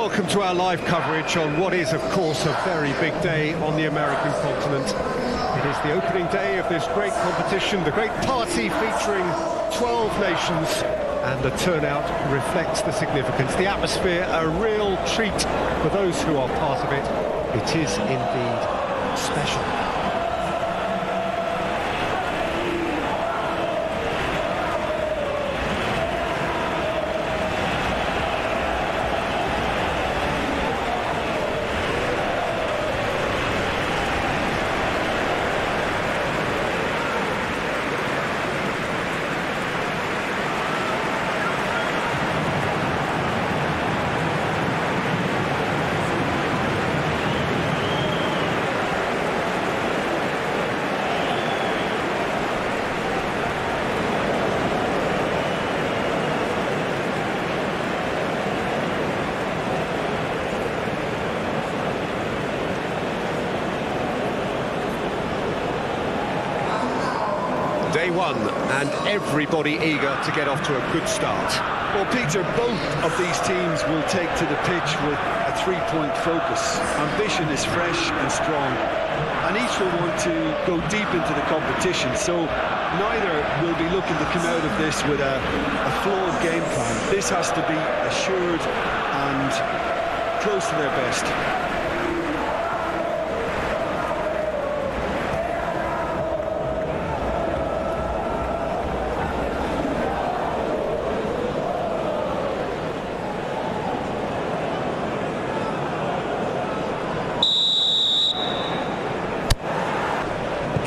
welcome to our live coverage on what is, of course, a very big day on the American continent. It is the opening day of this great competition, the great party featuring 12 nations, and the turnout reflects the significance. The atmosphere, a real treat for those who are part of it. It is indeed special. day one, and everybody eager to get off to a good start. Well, Peter, both of these teams will take to the pitch with a three-point focus. Ambition is fresh and strong, and each will want to go deep into the competition, so neither will be looking to come out of this with a, a flawed game plan. This has to be assured and close to their best.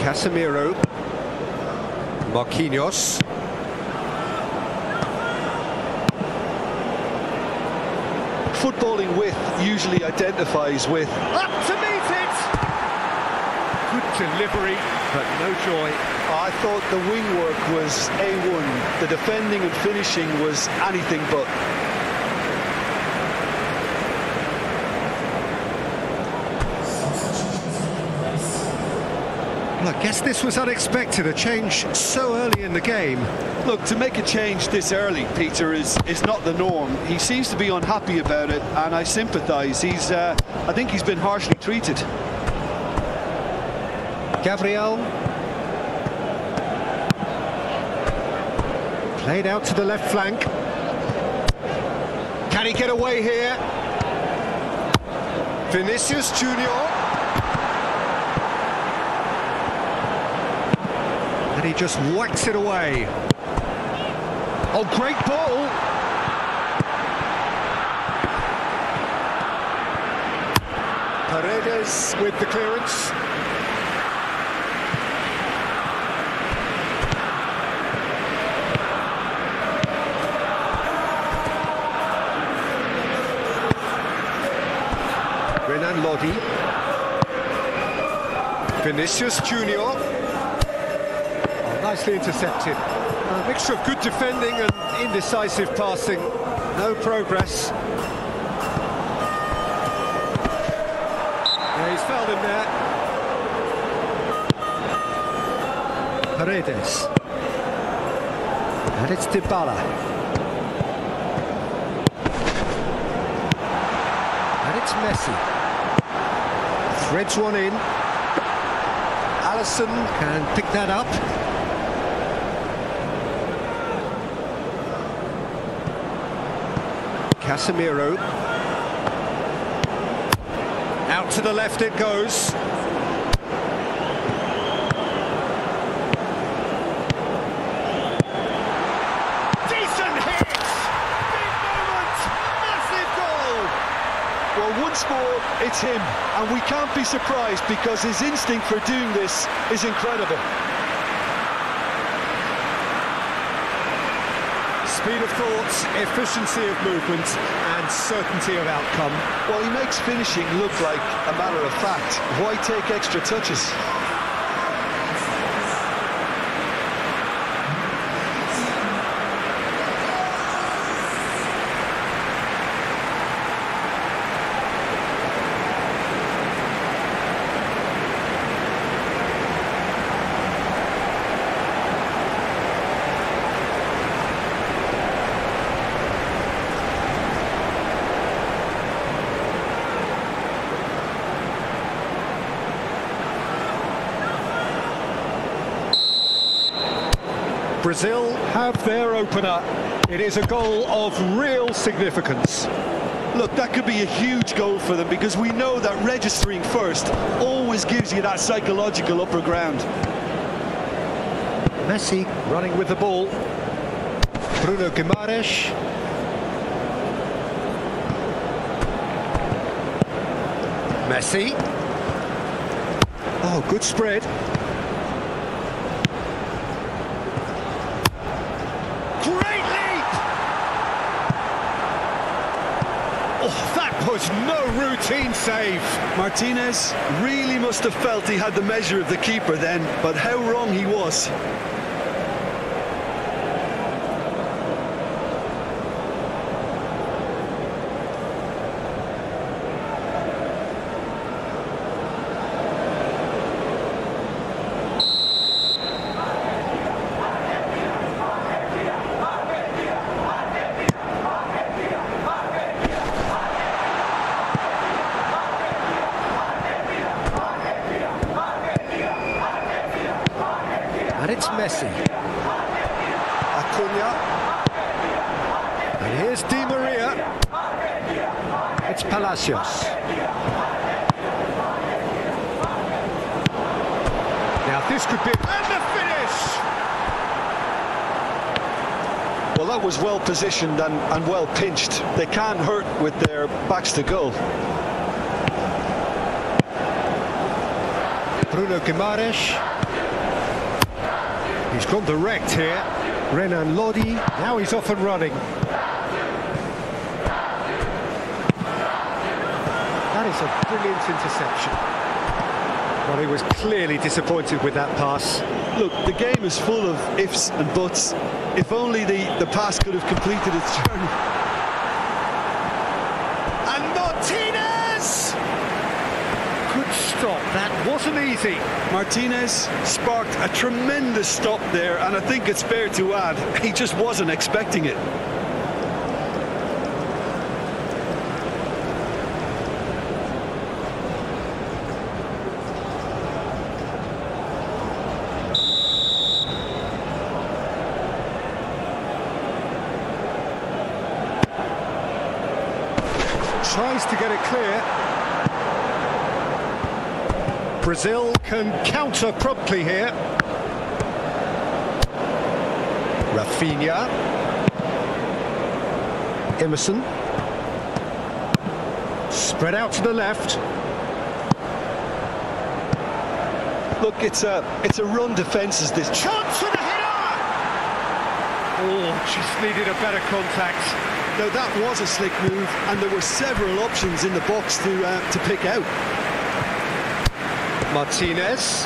Casemiro. Marquinhos. Footballing with usually identifies with... Up to meet it! Good delivery, but no joy. I thought the wing work was A1. The defending and finishing was anything but. Well, I guess this was unexpected, a change so early in the game. Look, to make a change this early, Peter, is, is not the norm. He seems to be unhappy about it, and I sympathise. He's, uh, I think he's been harshly treated. Gabriel. Played out to the left flank. Can he get away here? Vinicius Junior. And he just whacks it away. Oh, great ball! Paredes with the clearance. Renan Lodi. Vinicius Junior intercepted. A mixture of good defending and indecisive passing. No progress. Yeah, he's fouled him there. Paredes. And it's Dybala. And it's Messi. Threads one in. Alisson can pick that up. Casemiro. Out to the left it goes. Decent hit! Big moment! Massive goal! Well, once more, it's him. And we can't be surprised because his instinct for doing this is incredible. Speed of thoughts, efficiency of movement and certainty of outcome. Well, he makes finishing look like a matter of fact. Why take extra touches? Brazil have their opener. It is a goal of real significance. Look, that could be a huge goal for them because we know that registering first always gives you that psychological upper ground. Messi running with the ball. Bruno Guimaraes. Messi. Oh, good spread. Great leap! Oh, that was no routine save. Martinez really must have felt he had the measure of the keeper then, but how wrong he was. And it's Messi. Acuna. And here's Di Maria. It's Palacios. Now this could be... And the finish! Well, that was well positioned and, and well pinched. They can't hurt with their backs to goal. Bruno Guimaraes. He's gone direct here. Renan Lodi. Now he's off and running. That is a brilliant interception. Well, he was clearly disappointed with that pass. Look, the game is full of ifs and buts. If only the, the pass could have completed its journey. And Martinez! Good stop. That wasn't easy. Martinez sparked a tremendous stop there, and I think it's fair to add, he just wasn't expecting it. Tries to get it clear. Brazil can counter promptly here. Rafinha. Emerson. Spread out to the left. Look, it's a it's a run defence as this. Chance for the header! Oh, just needed a better contact. Now that was a slick move, and there were several options in the box to uh, to pick out. Martinez.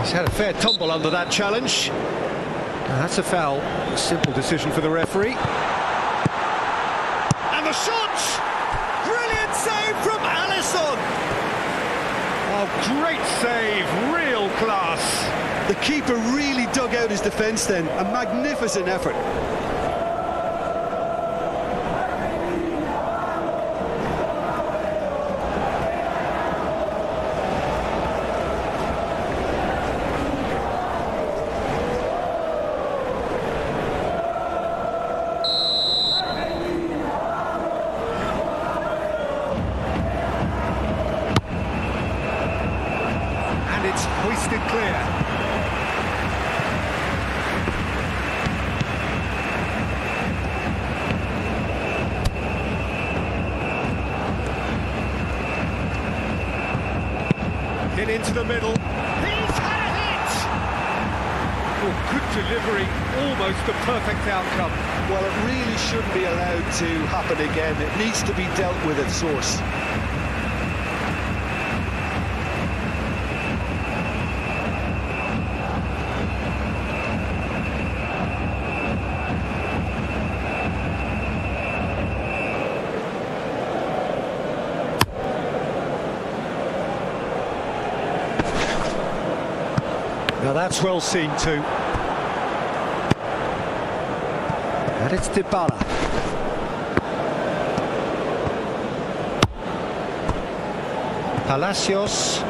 He's had a fair tumble under that challenge. That's a foul. A simple decision for the referee. And the shot! Brilliant save from Alisson! Oh, great save, real class. The keeper really dug out his defence then. A magnificent effort. Source. Now that's well seen too. And it's Dybala. Palacios.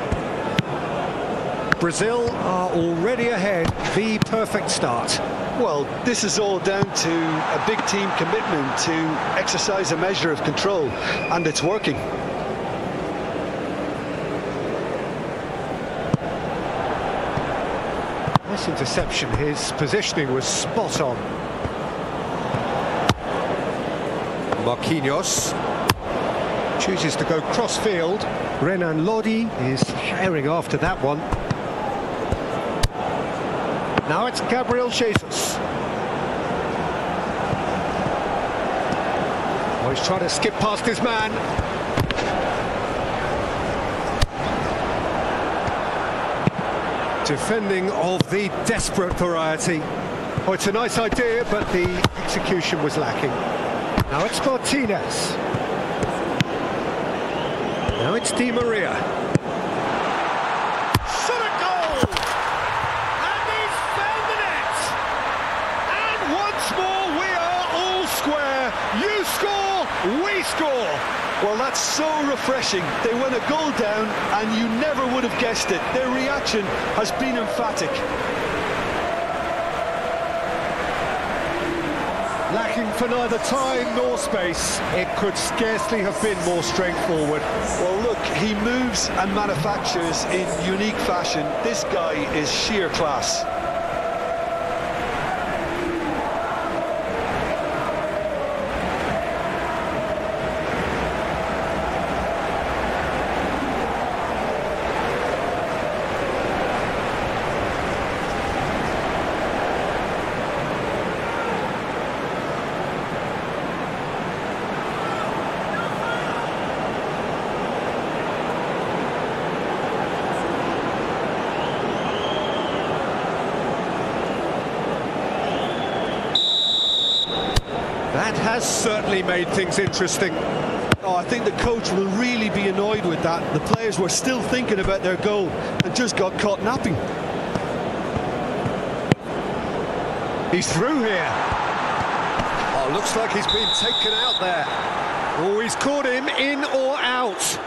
Brazil are already ahead, the perfect start. Well, this is all down to a big team commitment to exercise a measure of control, and it's working. Nice interception, his positioning was spot on. Marquinhos chooses to go cross-field. Renan Lodi is herring after that one. Now it's Gabriel Jesus. Oh, he's trying to skip past his man. Defending of the desperate variety. Oh, it's a nice idea, but the execution was lacking. Now it's Martinez. Now it's Di Maria. Shot a goal! And he's found the net! And once more we are all square. You score, we score. Well, that's so refreshing. They went a goal down and you never would have guessed it. Their reaction has been emphatic. Lacking for neither time nor space, it could scarcely have been more straightforward. Well, look, he moves and manufactures in unique fashion. This guy is sheer class. That has certainly made things interesting. Oh, I think the coach will really be annoyed with that. The players were still thinking about their goal and just got caught napping. He's through here. Oh, looks like he's been taken out there. Oh, he's caught him in or out.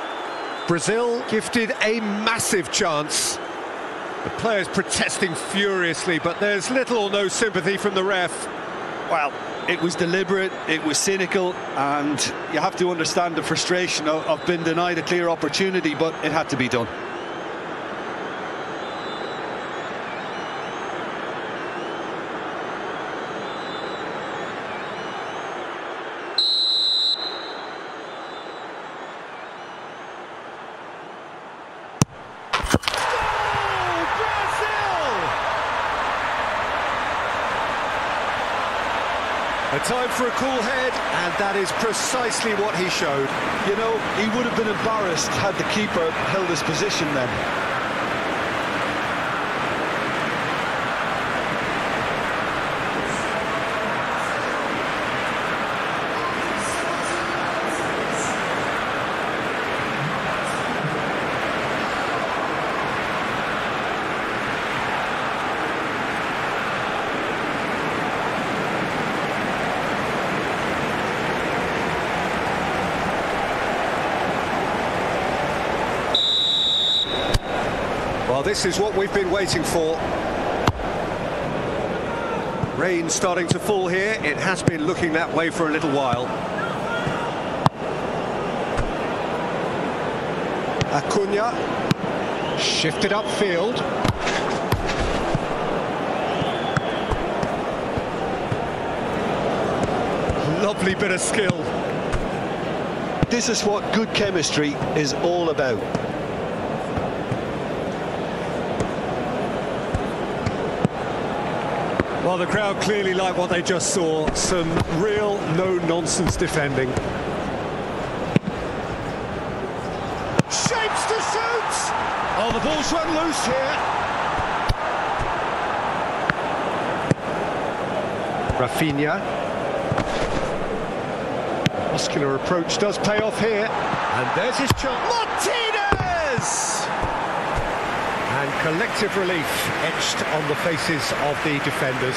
Brazil gifted a massive chance. The players protesting furiously, but there's little or no sympathy from the ref. Well, it was deliberate, it was cynical, and you have to understand the frustration of, of being denied a clear opportunity, but it had to be done. A time for a cool head, and that is precisely what he showed. You know, he would have been embarrassed had the keeper held his position then. This is what we've been waiting for. Rain starting to fall here. It has been looking that way for a little while. Acuna shifted upfield. Lovely bit of skill. This is what good chemistry is all about. Well, the crowd clearly like what they just saw. Some real no-nonsense defending. Shapes to shoot! Oh, the ball's run loose here. Rafinha. Muscular approach does pay off here. And there's his chance. Martinez! Collective relief etched on the faces of the defenders.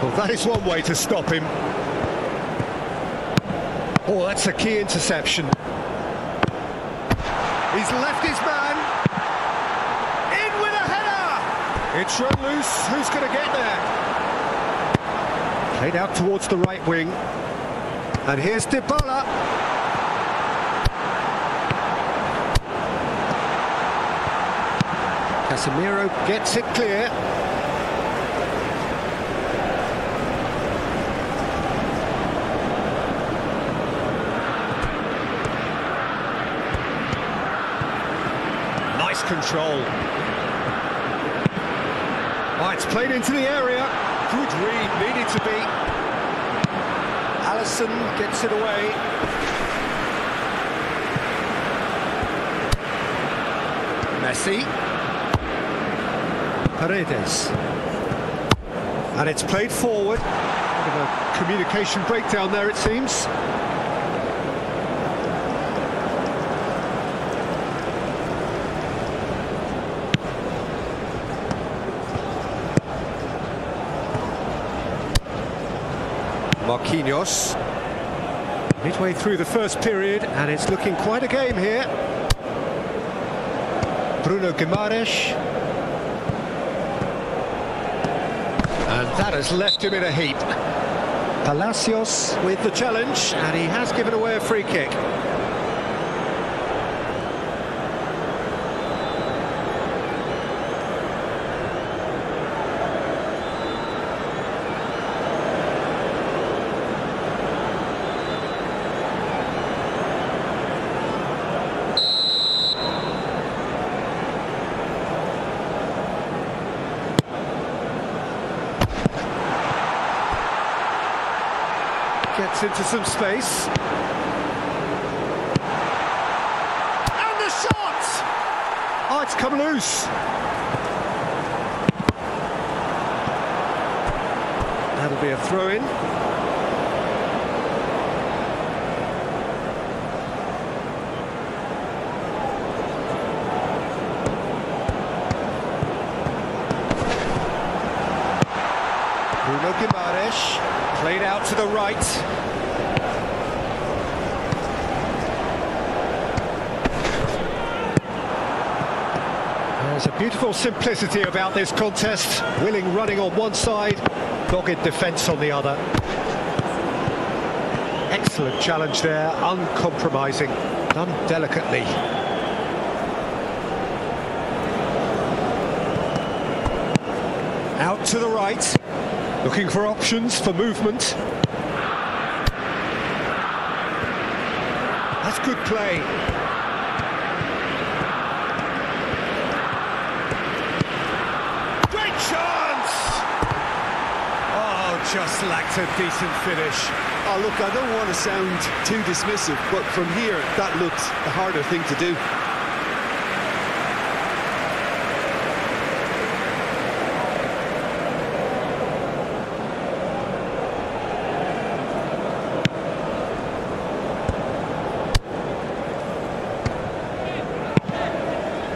Well, that is one way to stop him. Oh, that's a key interception. He's left his man. In with a header! It's run loose. Who's going to get there? Played out towards the right wing. And here's Dybala. Casemiro gets it clear. Nice control. Oh, it's played into the area. Good read, needed to be. Alisson gets it away. Messi. Paredes. And it's played forward. A communication breakdown there, it seems. Marquinhos. Midway through the first period, and it's looking quite a game here. Bruno Guimaraes. And that has left him in a heap. Palacios with the challenge, and he has given away a free kick. Gets into some space. And the shot! Oh, it's come loose. That'll be a throw in. Bruno Guimaraes played out to the right. A beautiful simplicity about this contest. Willing running on one side, dogged defence on the other. Excellent challenge there, uncompromising, done delicately. Out to the right, looking for options for movement. That's good play. Great chance! Oh, a decent finish. Oh, look, I don't want to sound too dismissive, but from here, that looked the harder thing to do.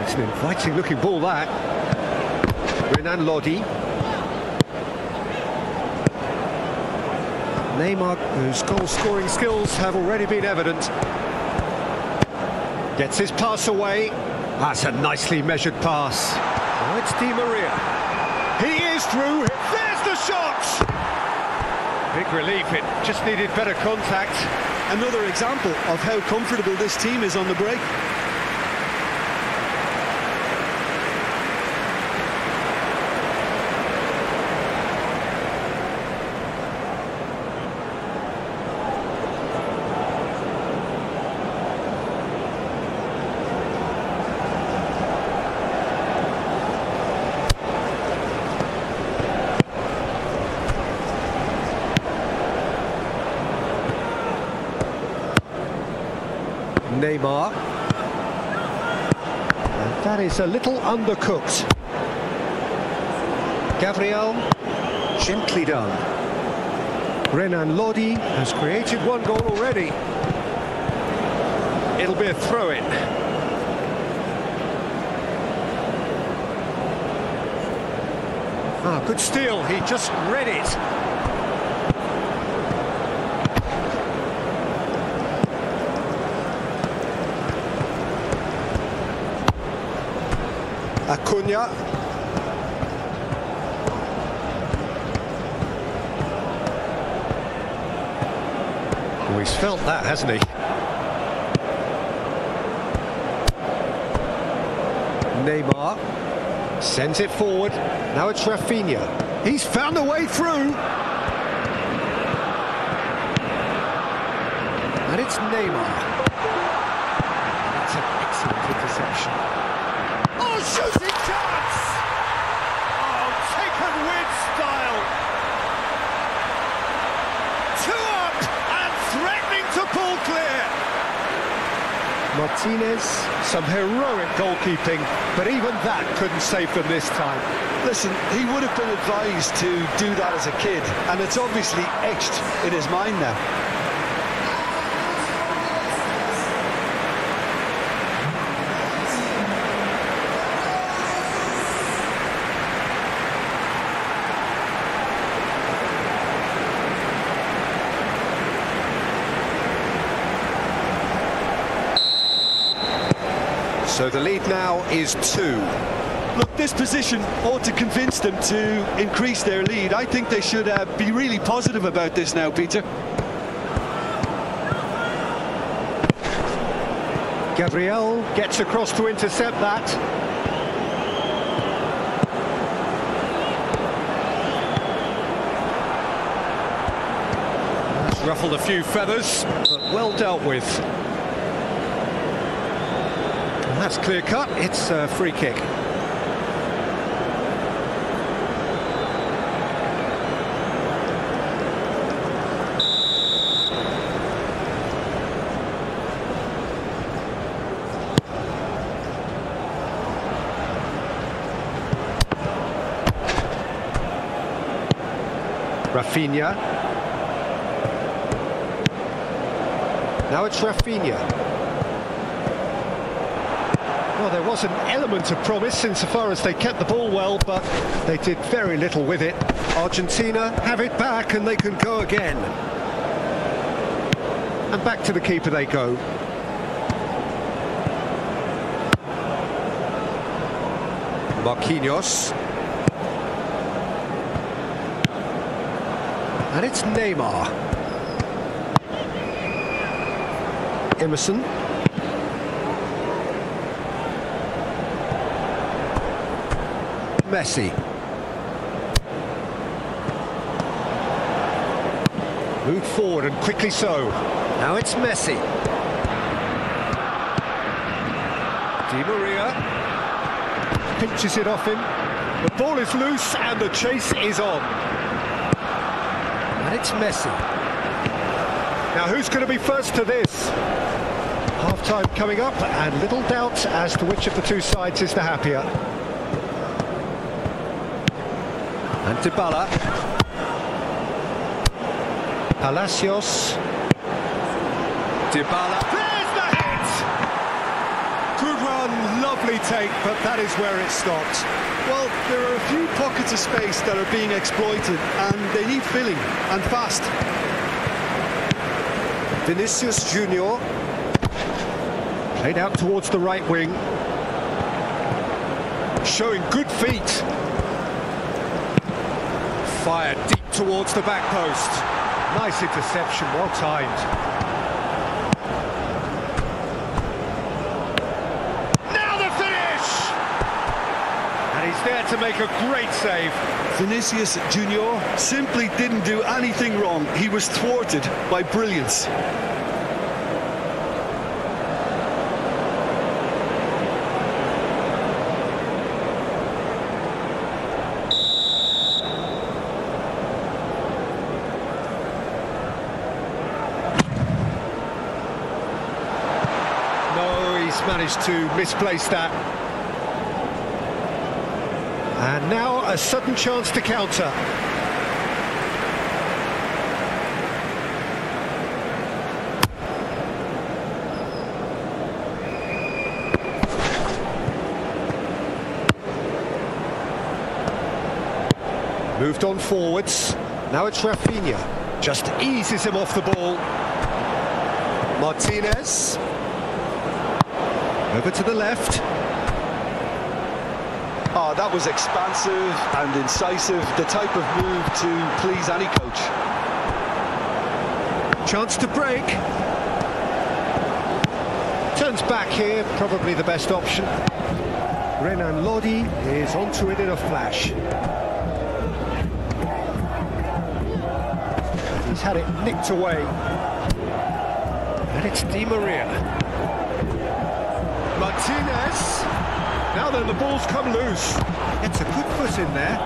It's an inviting looking ball that. Renan Lodi. Neymar, whose goal scoring skills have already been evident. Gets his pass away. That's a nicely measured pass. Oh, it's Di Maria. He is through. There's the shot! Big relief, it just needed better contact. Another example of how comfortable this team is on the break. Neymar. And that is a little undercooked. Gabriel, gently done. Renan Lodi has created one goal already. It'll be a throw-in. Ah, good steal, he just read it. Acuna. Oh, he's felt that, hasn't he? Neymar sends it forward. Now it's Rafinha. He's found a way through. And it's Neymar. That's an excellent interception. Oh, shooting chance! Oh, taken with style. Two up and threatening to pull clear. Martinez, some heroic goalkeeping, but even that couldn't save them this time. Listen, he would have been advised to do that as a kid, and it's obviously etched in his mind now. So the lead now is two. Look, this position ought to convince them to increase their lead. I think they should uh, be really positive about this now, Peter. Gabriel gets across to intercept that. It's ruffled a few feathers, but well dealt with. That's clear cut. It's a free kick. Rafinha. Now it's Rafinha. Well, there was an element of promise insofar as they kept the ball well, but they did very little with it. Argentina have it back and they can go again. And back to the keeper they go. Marquinhos. And it's Neymar. Emerson. Messi. Moved forward and quickly so. Now it's Messi. Di Maria pinches it off him. The ball is loose and the chase is on. And it's Messi. Now who's going to be first to this? Half-time coming up and little doubt as to which of the two sides is the happier. And Dybala. Palacios. Dybala. There's the hit! Good run, lovely take, but that is where it stopped. Well, there are a few pockets of space that are being exploited, and they need filling, and fast. Vinicius Junior played out towards the right wing, showing good feet. Fired deep towards the back post. Nice interception, well timed. Now the finish! And he's there to make a great save. Vinicius Junior simply didn't do anything wrong. He was thwarted by brilliance. No, he's managed to misplace that. And now a sudden chance to counter. Moved on forwards. Now it's Rafinha. Just eases him off the ball. Martinez. Over to the left. Oh, that was expansive and incisive, the type of move to please any coach. Chance to break. Turns back here, probably the best option. Renan Lodi is onto it in a flash. He's had it nicked away. And it's Di Maria. Now then, the ball's come loose. It's a good foot in there.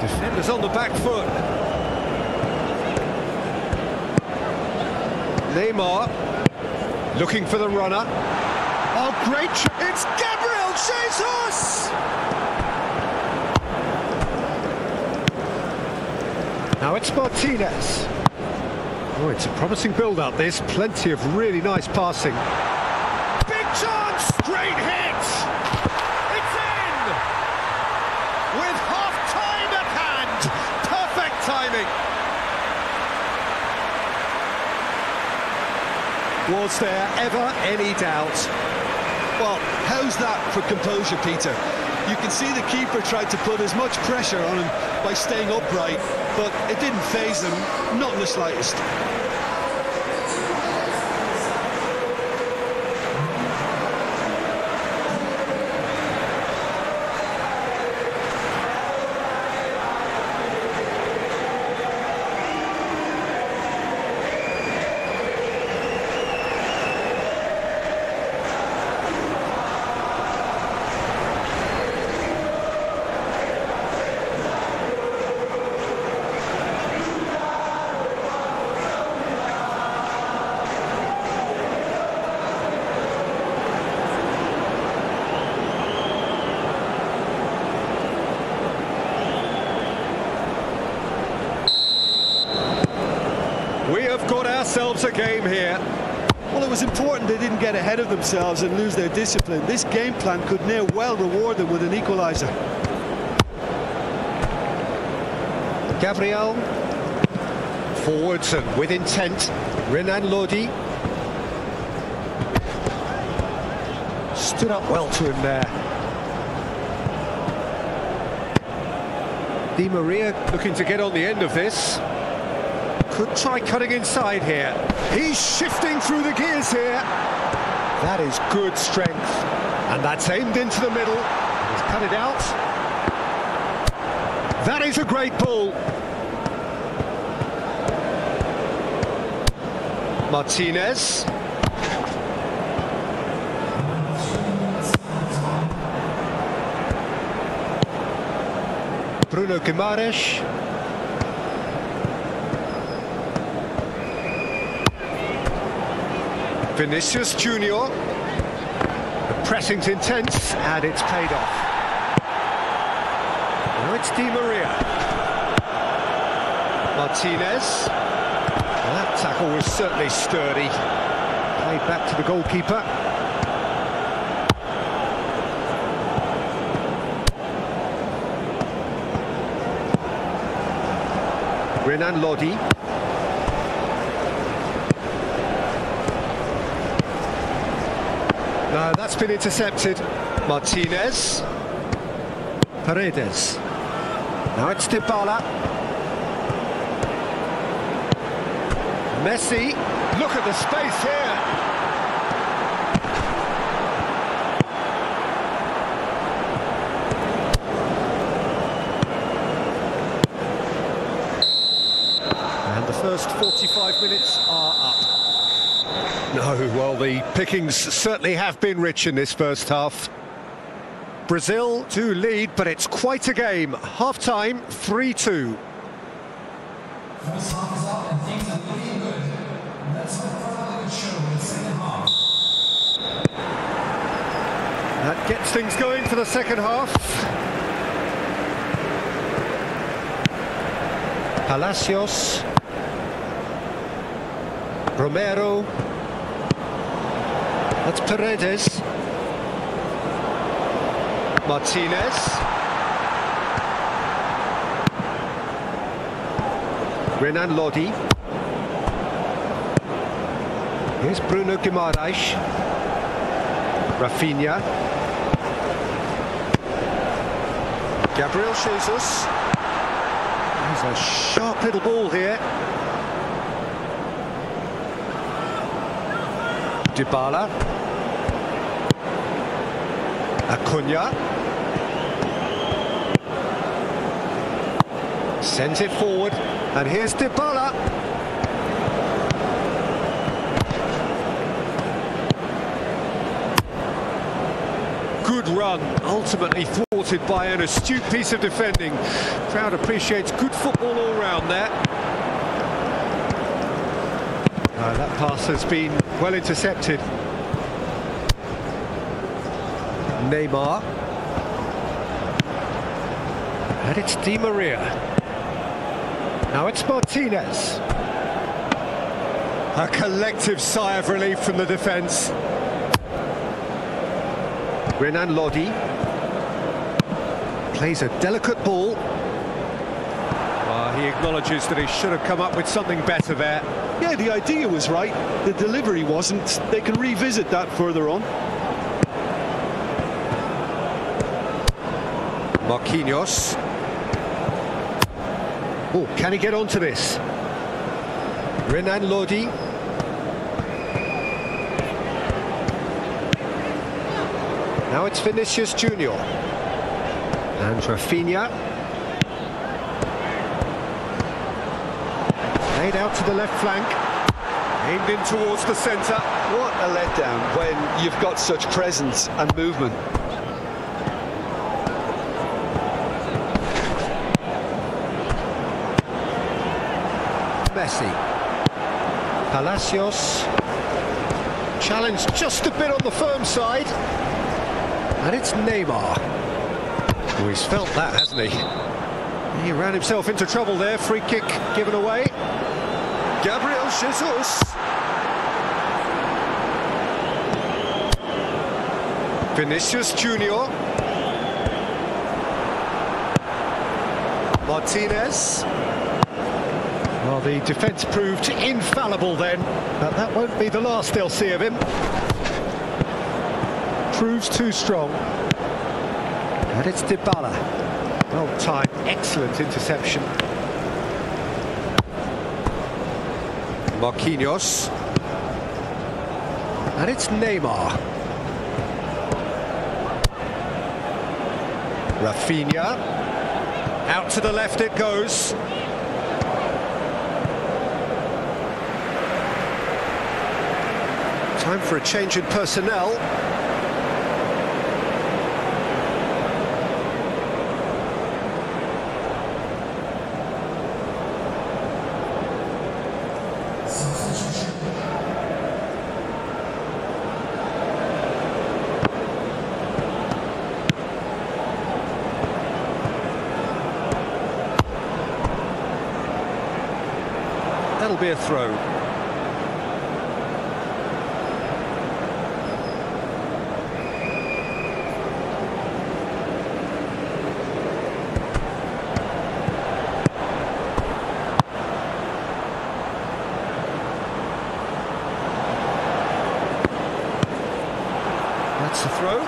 Defenders on the back foot. Neymar looking for the runner. Oh, great! It's Gabriel Jesus! Now it's Martinez. Oh, it's a promising build-up. There's plenty of really nice passing. Big chance! Great hit! It's in! With half-time at hand! Perfect timing! Was there ever any doubt? Well, how's that for composure, Peter? You can see the keeper tried to put as much pressure on him by staying upright, but it didn't faze him, not in the slightest. We have got ourselves a game here. Well, it was important they didn't get ahead of themselves and lose their discipline. This game plan could near well reward them with an equaliser. Gabriel. Forwards and with intent. Renan Lodi. Stood up well to him there. Di Maria looking to get on the end of this. Could try cutting inside here. He's shifting through the gears here. That is good strength. And that's aimed into the middle. He's cut it out. That is a great ball. Martinez. Bruno Guimaraes. Vinicius Junior. The pressing's intense and it's paid off. Now it's Di Maria. Martinez. Well, that tackle was certainly sturdy. Played back to the goalkeeper. Renan Lodi. No, that's been intercepted. Martinez. Paredes. Now it's Dybala. Messi. Look at the space here. And the first 45 minutes are up. No, well, the pickings certainly have been rich in this first half. Brazil do lead, but it's quite a game. Half-time, 3-2. First half is up and things are looking good. Let's hope for another good show in the second half. That gets things going for the second half. Palacios. Romero. That's Paredes. Martinez. Renan Lodi. Here's Bruno Guimaraes. Rafinha. Gabriel Jesus. There's a sharp little ball here. Dybala. Acuna. Sends it forward, and here's Dybala. Good run, ultimately thwarted by an astute piece of defending. Crowd appreciates good football all round there. Uh, that pass has been well intercepted. Neymar. And it's Di Maria. Now it's Martinez. A collective sigh of relief from the defence. Renan Lodi plays a delicate ball. Uh, he acknowledges that he should have come up with something better there. Yeah, the idea was right. The delivery wasn't. They can revisit that further on. Marquinhos. Oh, can he get onto this? Renan Lodi. Now it's Vinicius Junior. And Rafinha. Laid out to the left flank. Aimed in towards the centre. What a letdown when you've got such presence and movement. Messi. Palacios. Challenged just a bit on the firm side. And it's Neymar. Oh, he's felt that, hasn't he? He ran himself into trouble there. Free kick given away. Gabriel Jesus. Vinicius Junior. Martinez. Well, the defence proved infallible then, but that won't be the last they'll see of him. Proves too strong. And it's Dybala. Well timed, excellent interception. Marquinhos. And it's Neymar. Rafinha. Out to the left it goes. Time for a change in personnel. That'll be a throw. That's a throw.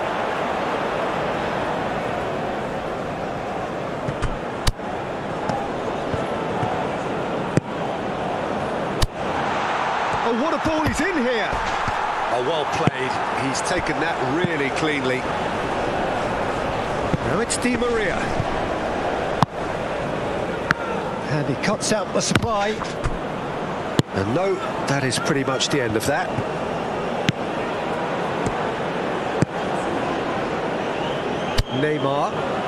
Oh, what a ball he's in here! Oh, well played. He's taken that really cleanly. Now it's Di Maria. And he cuts out the supply. And no, that is pretty much the end of that. Neymar.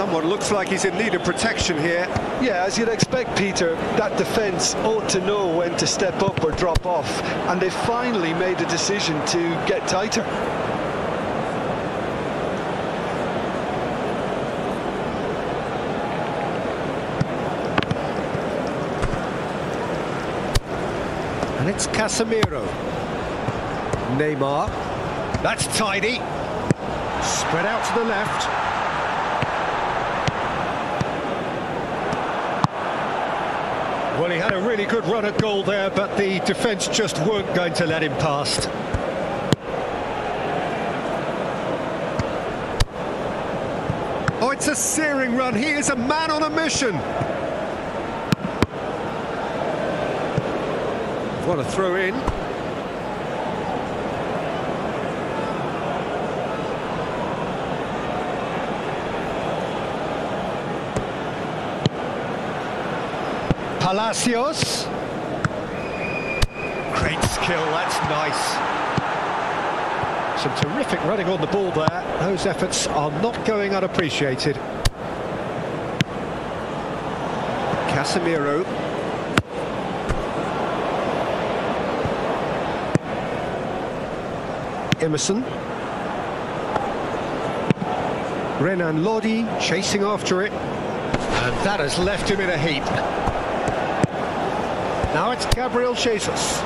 Someone looks like he's in need of protection here. Yeah, as you'd expect, Peter, that defence ought to know when to step up or drop off, and they finally made a decision to get tighter. And it's Casemiro. Neymar. That's tidy. Spread out to the left. Well, he had a really good run at goal there, but the defence just weren't going to let him past. Oh, it's a searing run. He is a man on a mission. What a throw in. Palacios. Great skill, that's nice. Some terrific running on the ball there. Those efforts are not going unappreciated. Casemiro. Emerson. Renan Lodi chasing after it. And that has left him in a heap. Now it's Gabriel Jesus.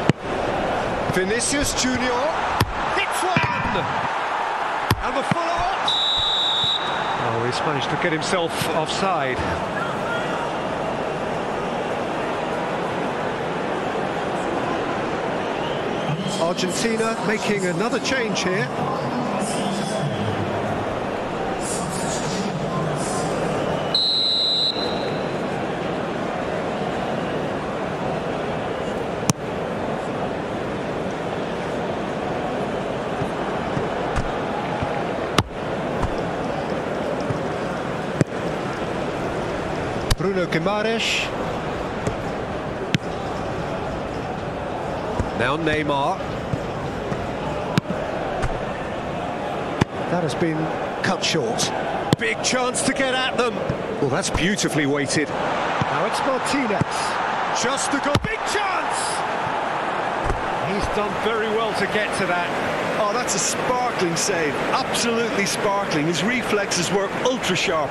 Vinicius Junior hits one! And the follow-up! Oh, he's managed to get himself offside. Argentina making another change here. Bruno Guimaraes. Now Neymar. That has been cut short. Big chance to get at them. Well, that's beautifully weighted. Now it's Martinez. Just a goal. Big chance! He's done very well to get to that. Oh, that's a sparkling save. Absolutely sparkling. His reflexes were ultra sharp.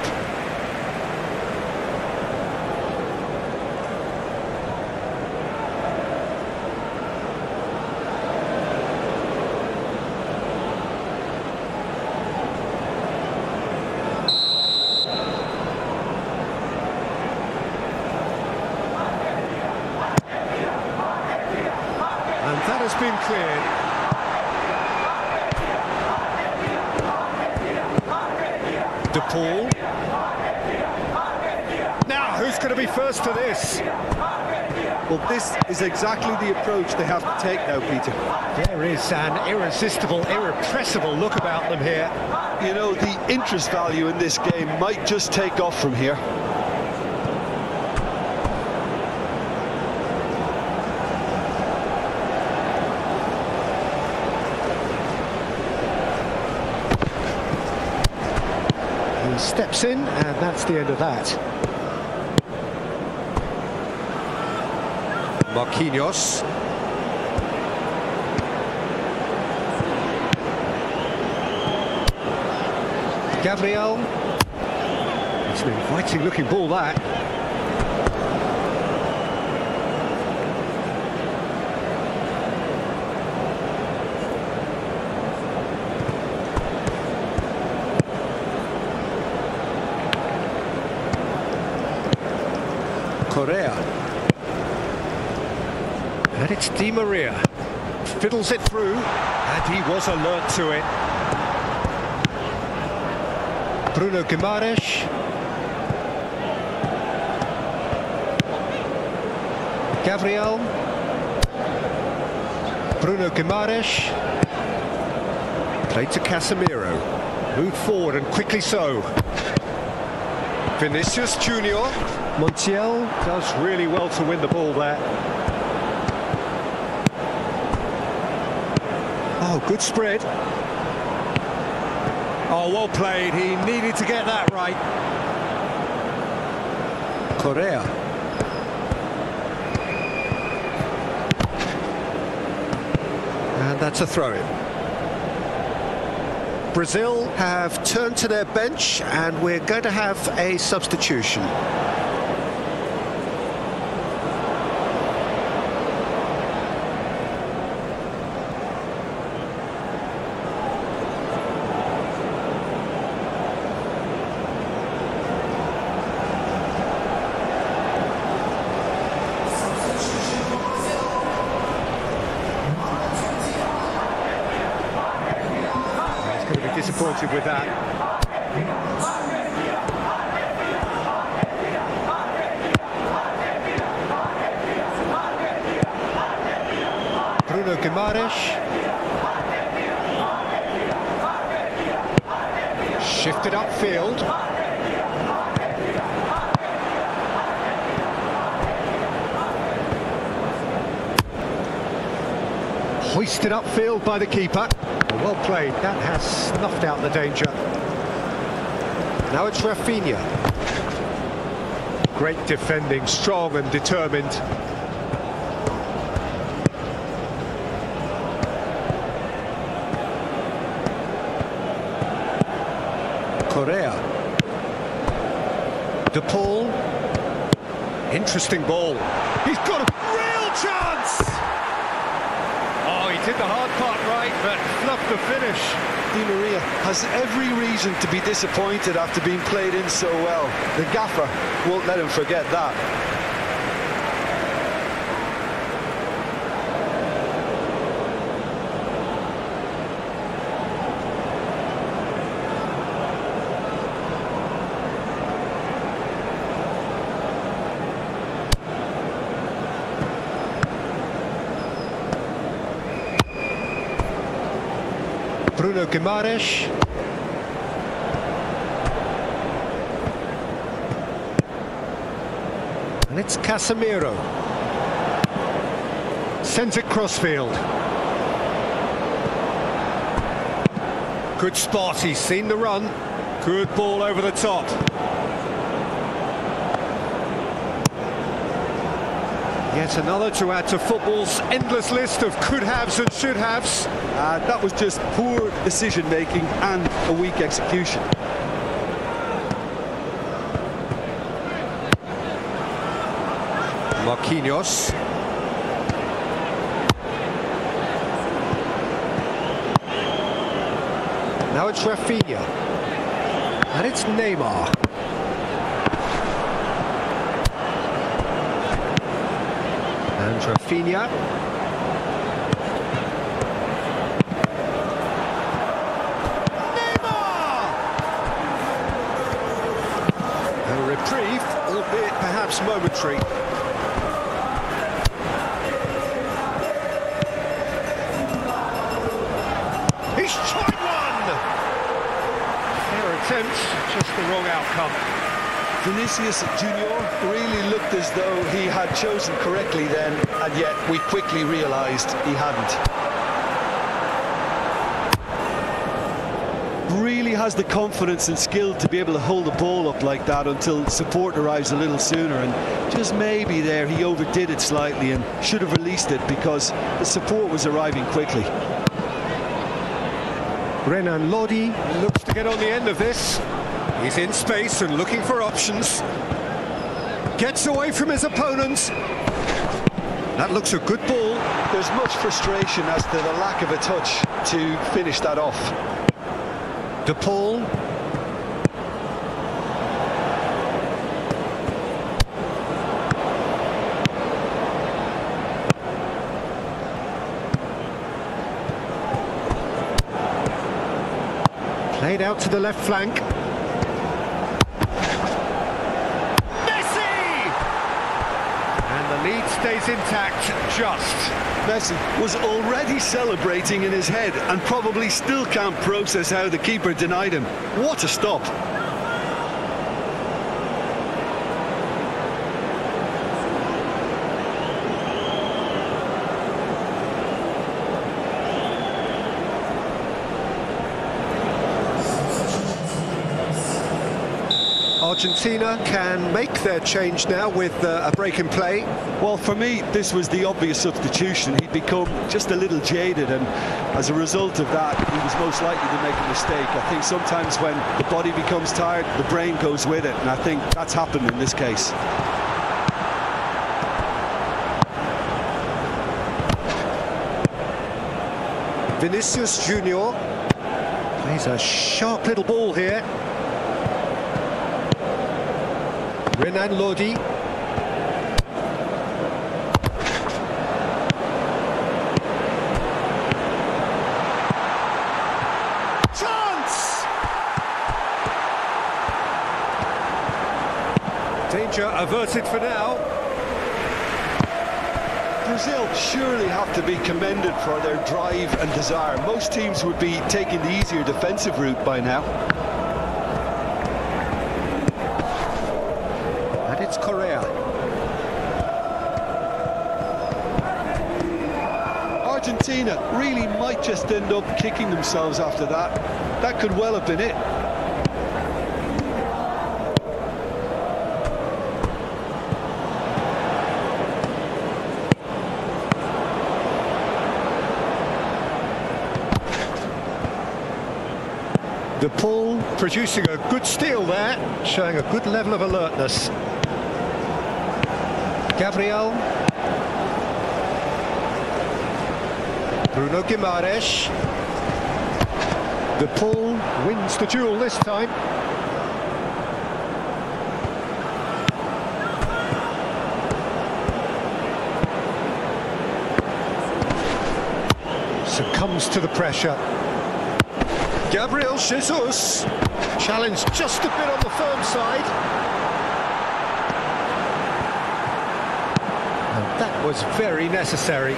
And that has been cleared. De Paul. Now, who's going to be first to this? Well, this is exactly the approach they have to take now, Peter. There is an irresistible, irrepressible look about them here. You know, the interest value in this game might just take off from here. He steps in, and that's the end of that. Marquinhos. Gabriel. It's an inviting looking ball that. Correa. And it's Di Maria. Fiddles it through, and he was alert to it. Bruno Guimaraes. Gabriel. Bruno Guimaraes. Played to Casemiro. Moved forward and quickly so. Vinicius Junior. Montiel does really well to win the ball there. Oh, good spread. Oh, well played. He needed to get that right. Correa. And that's a throw-in. Brazil have turned to their bench and we're going to have a substitution. He's going to be disappointed with that. Guimaraes. Shifted upfield. Upfield by the keeper. Well played, that has snuffed out the danger. Now it's Rafinha. Great defending, strong and determined. Correa. De Paul. Interesting ball. He's got a real chance! Oh, he did the hard part right, but fluffed the finish. Di Maria has every reason to be disappointed after being played in so well. The gaffer won't let him forget that. Bruno Guimaraes. And it's Casemiro. Sends it crossfield. Good spot, he's seen the run. Good ball over the top. Yet another to add to football's endless list of could-haves and should-haves. Uh, that was just poor decision making and a weak execution. Marquinhos. Now it's Rafinha. And it's Neymar. And Rafinha. Neymar! A reprieve, albeit perhaps momentary. He's tried one! Fair attempt, just the wrong outcome. Vinicius Junior really looked as though he had chosen correctly then, and yet we quickly realised he hadn't. Really has the confidence and skill to be able to hold the ball up like that until support arrives a little sooner. And just maybe there he overdid it slightly and should have released it because the support was arriving quickly. Renan Lodi looks to get on the end of this. He's in space and looking for options. Gets away from his opponent. That looks a good ball. There's much frustration as to the lack of a touch to finish that off. De Paul. Played out to the left flank. Stays intact, just. Messi was already celebrating in his head and probably still can't process how the keeper denied him. What a stop. Argentina can make their change now with uh, a break in play. Well, for me, this was the obvious substitution. He'd become just a little jaded, and as a result of that, he was most likely to make a mistake. I think sometimes when the body becomes tired, the brain goes with it, and I think that's happened in this case. Vinicius Junior plays a sharp little ball here. Renan Lodi. Chance! Danger averted for now. Brazil surely have to be commended for their drive and desire. Most teams would be taking the easier defensive route by now. And it's Correa. Argentina really might just end up kicking themselves after that. That could well have been it. De Paul producing a good steal there, showing a good level of alertness. Gabriel. Bruno Guimaraes. De Paul wins the duel this time. Succumbs to the pressure. Gabriel Jesus. Challenge just a bit on the firm side. And that was very necessary.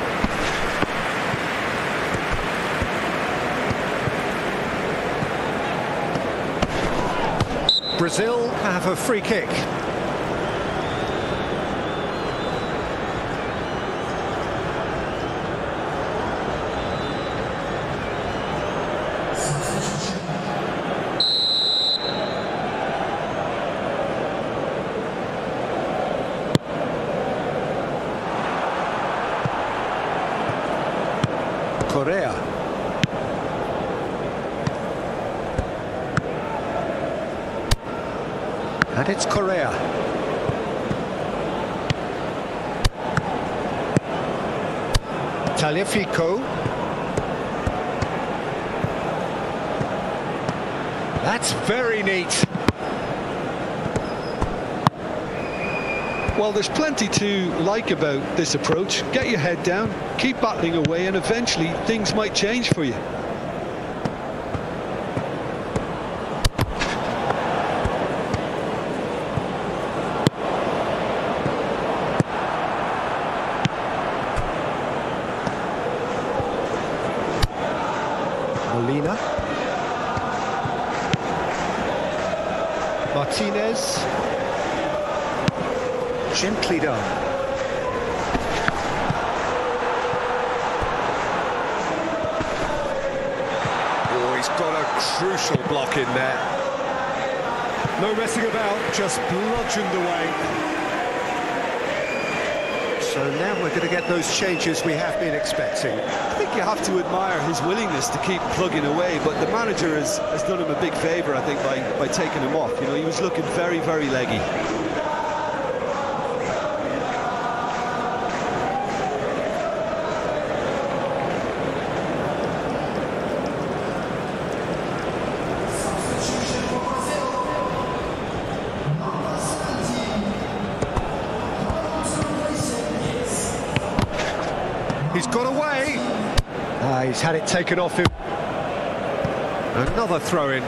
Brazil have a free kick. Correa. And it's Correa. Tagliafico. That's very neat. Well, there's plenty to like about this approach. Get your head down, keep battling away, and eventually things might change for you. Molina. Martinez. Gently done. Oh, he's got a crucial block in there. No messing about, just bludgeoned away. So now we're going to get those changes we have been expecting. I think you have to admire his willingness to keep plugging away, but the manager has, has done him a big favour, I think, by, by taking him off. You know, he was looking very, very leggy. Substitution for Brazil. Number 17. Coming to replace him is He's got away. He's had it taken off him. Another throw in.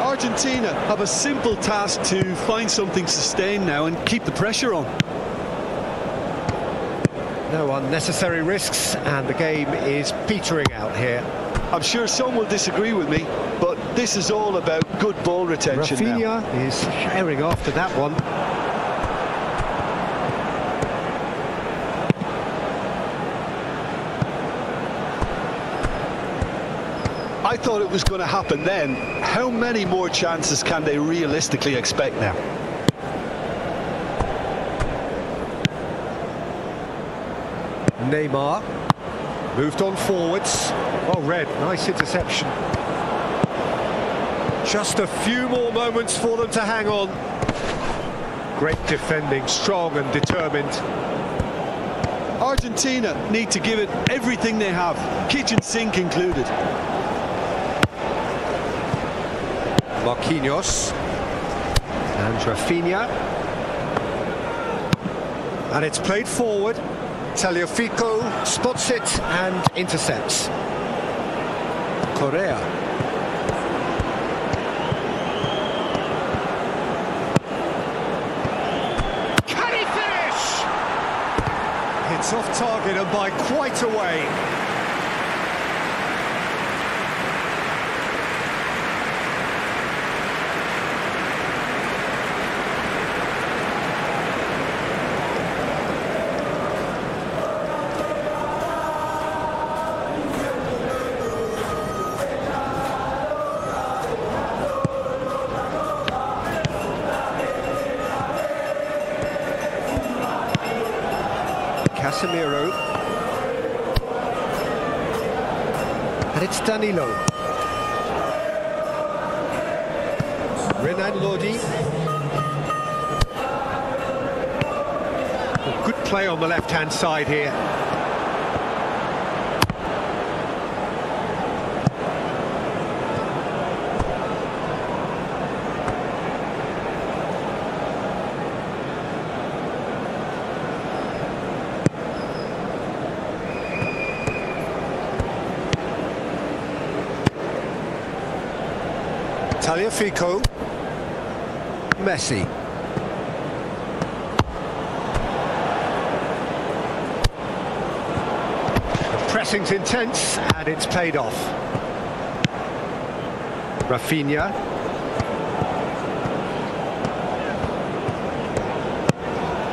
Argentina have a simple task to find something sustained now and keep the pressure on. No unnecessary risks, and the game is petering out here. I'm sure some will disagree with me, but this is all about good ball retention now. Rafinha is sharing after that one. I thought it was going to happen then. How many more chances can they realistically expect now? Neymar moved on forwards. Oh, Red, nice interception. Just a few more moments for them to hang on. Great defending, strong and determined. Argentina need to give it everything they have, kitchen sink included. Marquinhos and Rafinha. And it's played forward. Tagliafico spots it and intercepts. Correa. It's by quite a way. Left-hand side here. Tagliafico. Messi. Pressing's intense and it's paid off. Rafinha.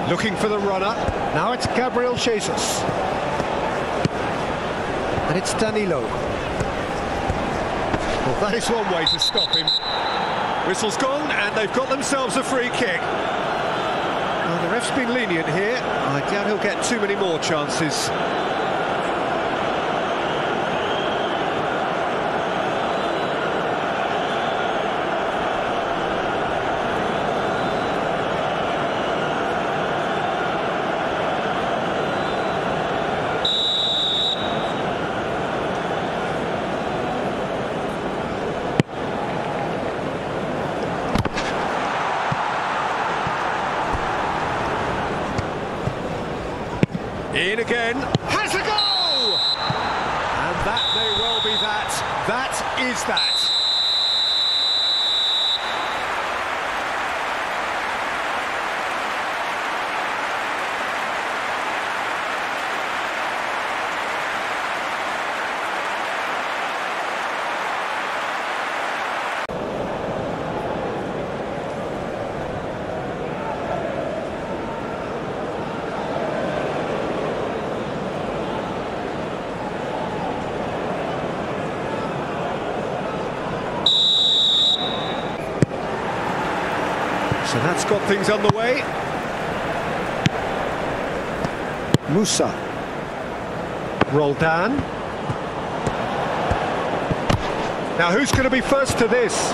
Looking for the runner. Now it's Gabriel Jesus. And it's Danilo. Well, that is one way to stop him. Whistle's gone, and they've got themselves a free kick. Well, the ref's been lenient here. I doubt he'll get too many more chances. In again, has a goal! And that may well be that. That is that. So that's got things underway. Musah. Roldan. Now who's going to be first to this?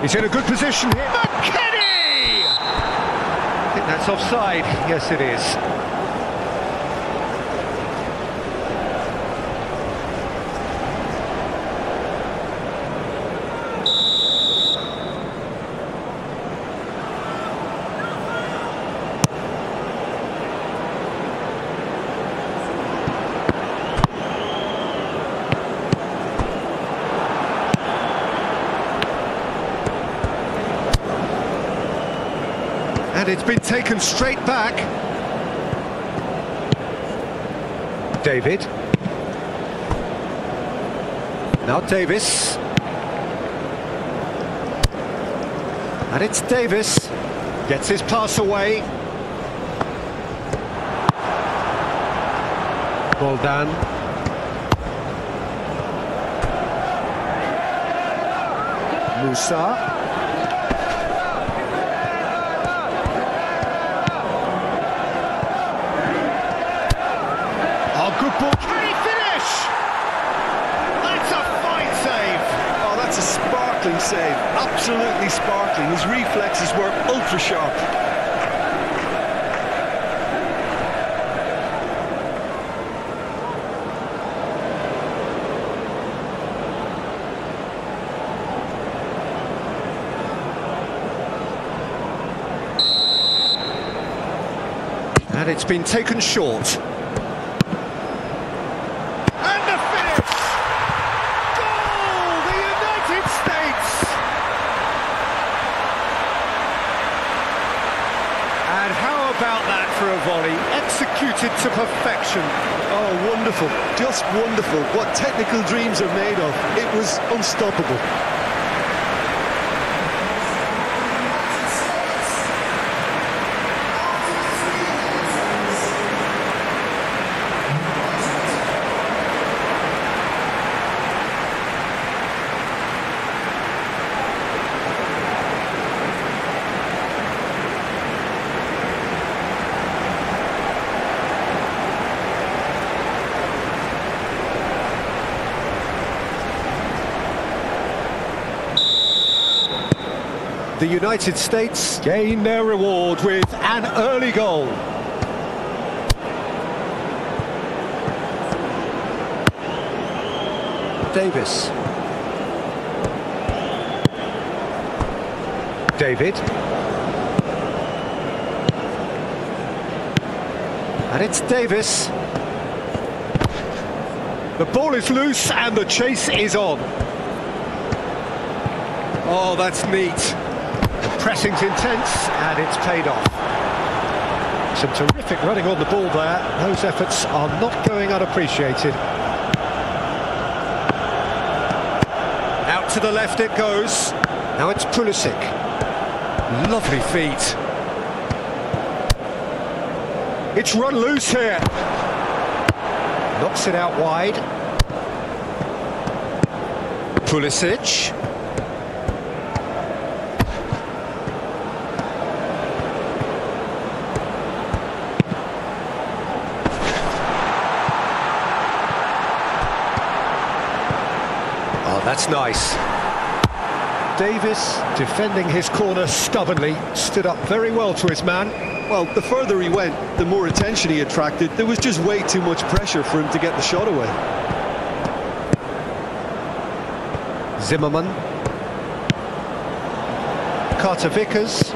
He's in a good position here. McKennie! I think that's offside. Yes, it is. It's been taken straight back. David. Now Davies. And it's Davies. Gets his pass away. Roldan. Musah. Oh, good ball. Can he finish? That's a fine save. Oh, that's a sparkling save. His reflexes were ultra sharp. And it's been taken short. And the finish! Goal! The United States! executed to Oh, wonderful. Just wonderful. What technical dreams are made of. It was unstoppable. The United States gain their reward with an early goal. Davies. David. And it's Davies. The ball is loose and the chase is on. Oh, that's neat. Pressing's intense and it's paid off. Some terrific running on the ball there. Those efforts are not going unappreciated. Out to the left it goes. Now it's Pulisic. Lovely feet. It's run loose here. Knocks it out wide. Pulisic. Oh, that's nice. Davies, defending his corner stubbornly, stood up very well to his man. Well, the further he went, the more attention he attracted. There was just way too much pressure for him to get the shot away. Zimmerman. Carter Vickers.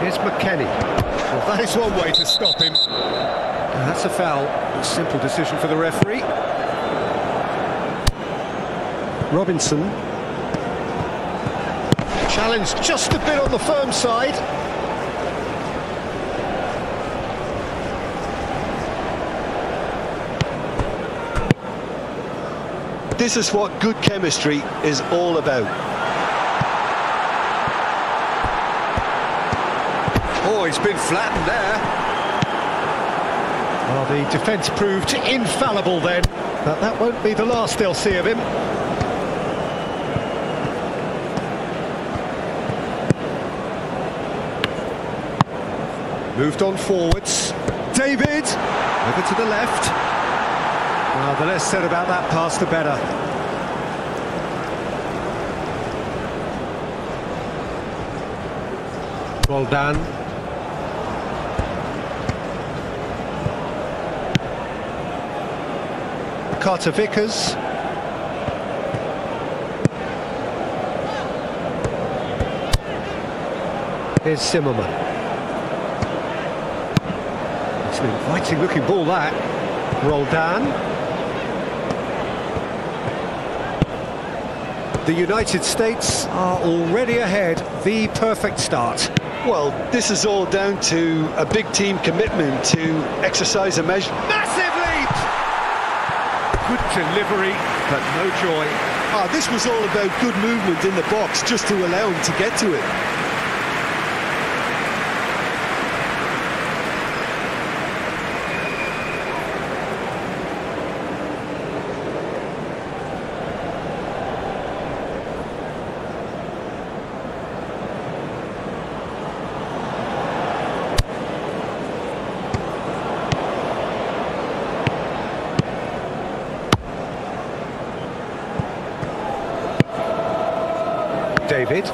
Here's McKennie. Well, that is one way to stop him. And that's a foul. A simple decision for the referee. Robinson. Challenged just a bit on the firm side. This is what good chemistry is all about. Oh, he's been flattened there. Well, the defence proved infallible then, but that won't be the last they'll see of him. Moved on forwards. David! Over to the left. Well, the less said about that pass, the better. Well done. Carter Vickers. Here's Zimmerman. It's an inviting looking ball that. Roldan. The United States are already ahead. The perfect start. Well, this is all down to a big team commitment to exercise a measure. Massive lead! Good delivery, but no joy. Ah, this was all about good movement in the box just to allow him to get to it. David.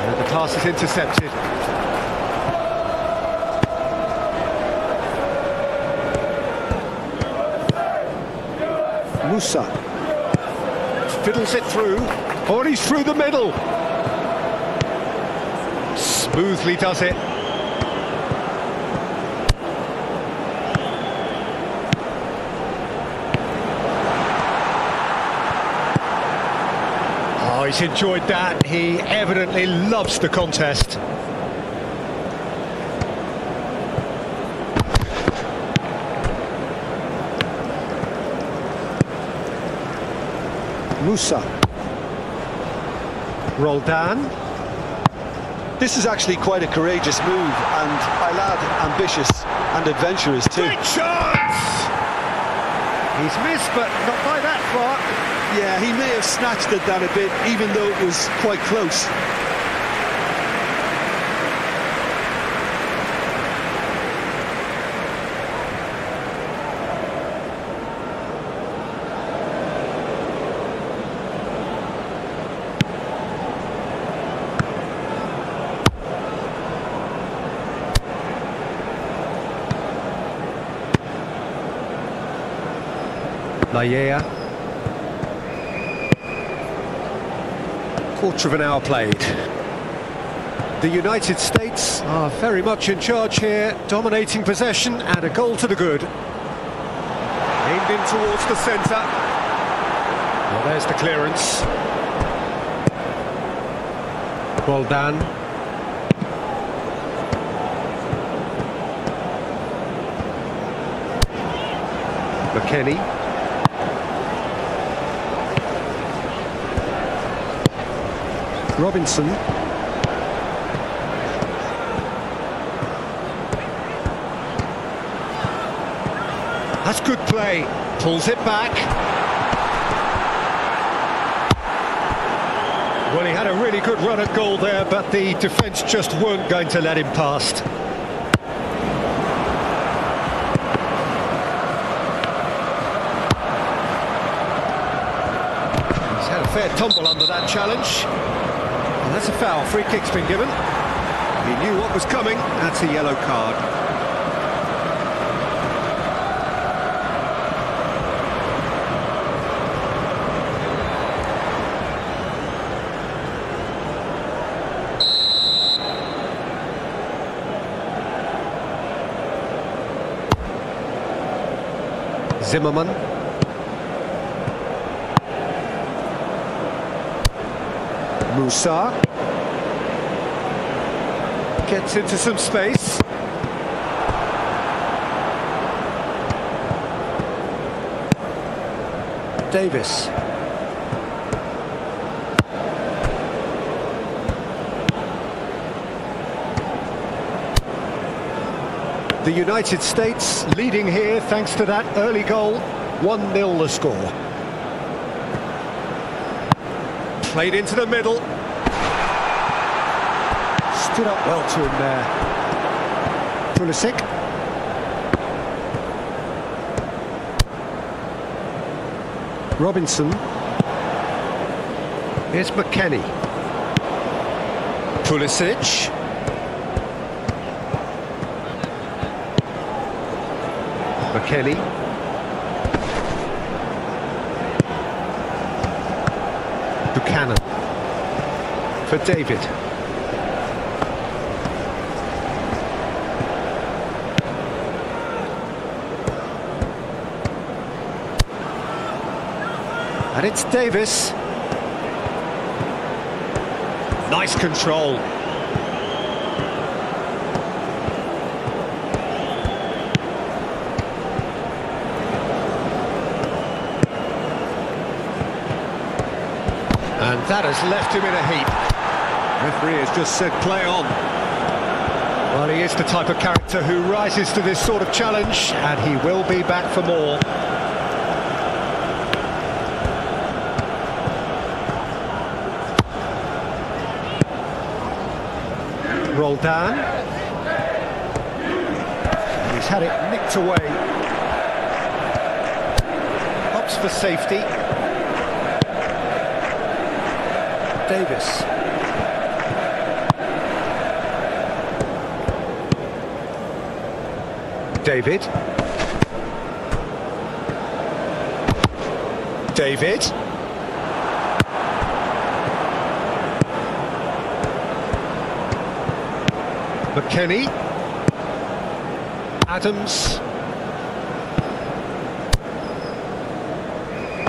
And the pass is intercepted. Musah. Fiddles it through. And he's through the middle. Smoothly does it. He's enjoyed that. He evidently loves the contest. Musah. Roldan. This is actually quite a courageous move, and Aylad ambitious and adventurous too. Great chance! He's missed, but not by that far. Yeah, he may have snatched at that a bit, even though it was quite close. Laryea. Quarter of an hour played. The United States are very much in charge here, dominating possession and a goal to the good. Aimed in towards the centre. Well, there's the clearance. Well done. McKennie. Robinson. That's good play. Pulls it back. Well, he had a really good run at goal there, but the defence just weren't going to let him past. He's had a fair tumble under that challenge. That's a foul. Free kick's been given. He knew what was coming. That's a yellow card. Zimmerman. Musah. Gets into some space. Davies. The United States leading here thanks to that early goal. 1-0 the score. Played into the middle. Stood up well to him there. Pulisic. Robinson. Here's McKennie. Pulisic. McKennie. Buchanan. For David. And it's Davies. Nice control. That has left him in a heap. Referee has just said play on. Well, he is the type of character who rises to this sort of challenge, and he will be back for more. Roldan. He's had it nicked away. Hops for safety. Davies. David. David. McKennie. Adams.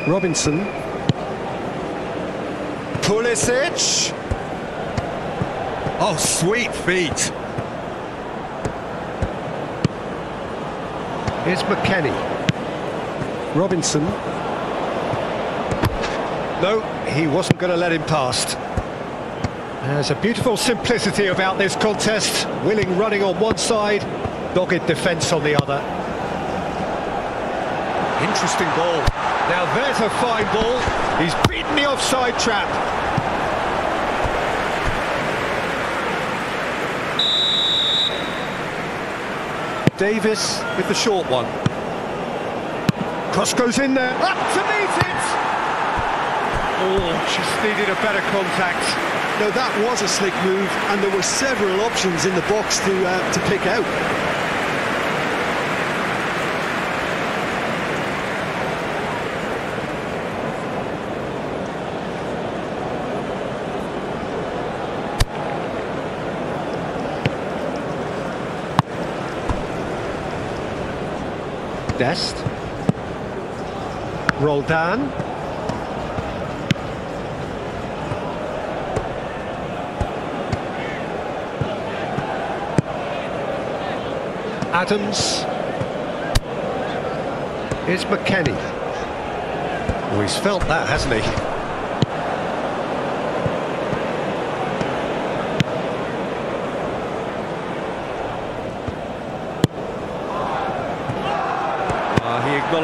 Robinson. Pulisic. Oh, sweet feet. Here's McKennie. Robinson. No, he wasn't going to let him past. There's a beautiful simplicity about this contest. Willing running on one side, dogged defence on the other. Interesting ball. Now there's a fine ball. He's beaten the offside trap. Davies with the short one. Cross goes in there. Up to meet it! Oh, just needed a better contact. Now that was a slick move, and there were several options in the box to uh, to pick out. Dest. Roldan. Adams. It's McKennie. Oh, he's felt that, hasn't he?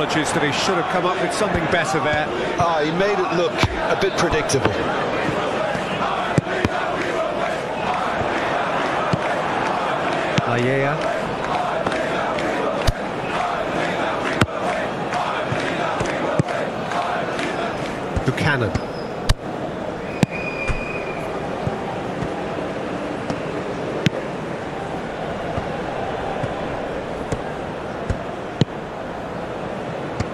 Ah, acknowledges that he should have come up with something better there. Ah, he made it look a bit predictable. Laryea. Buchanan.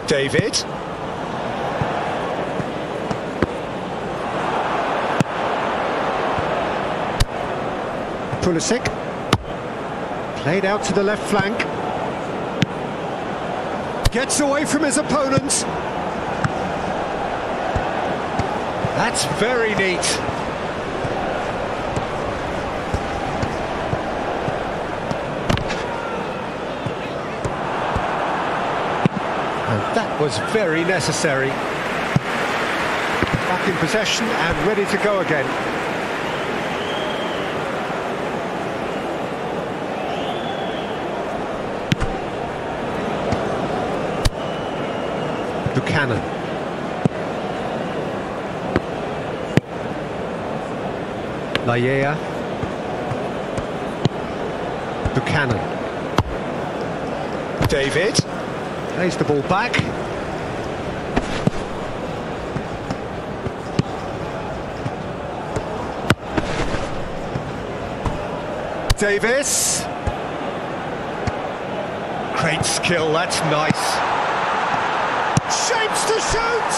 David. Pulisic. Played out to the left flank. Gets away from his opponents. That's very neat. Was very necessary. Back in possession and ready to go again. Buchanan. Laryea. Buchanan. David. Plays the ball back. Davies. Great skill, that's nice. Shapes to shoot!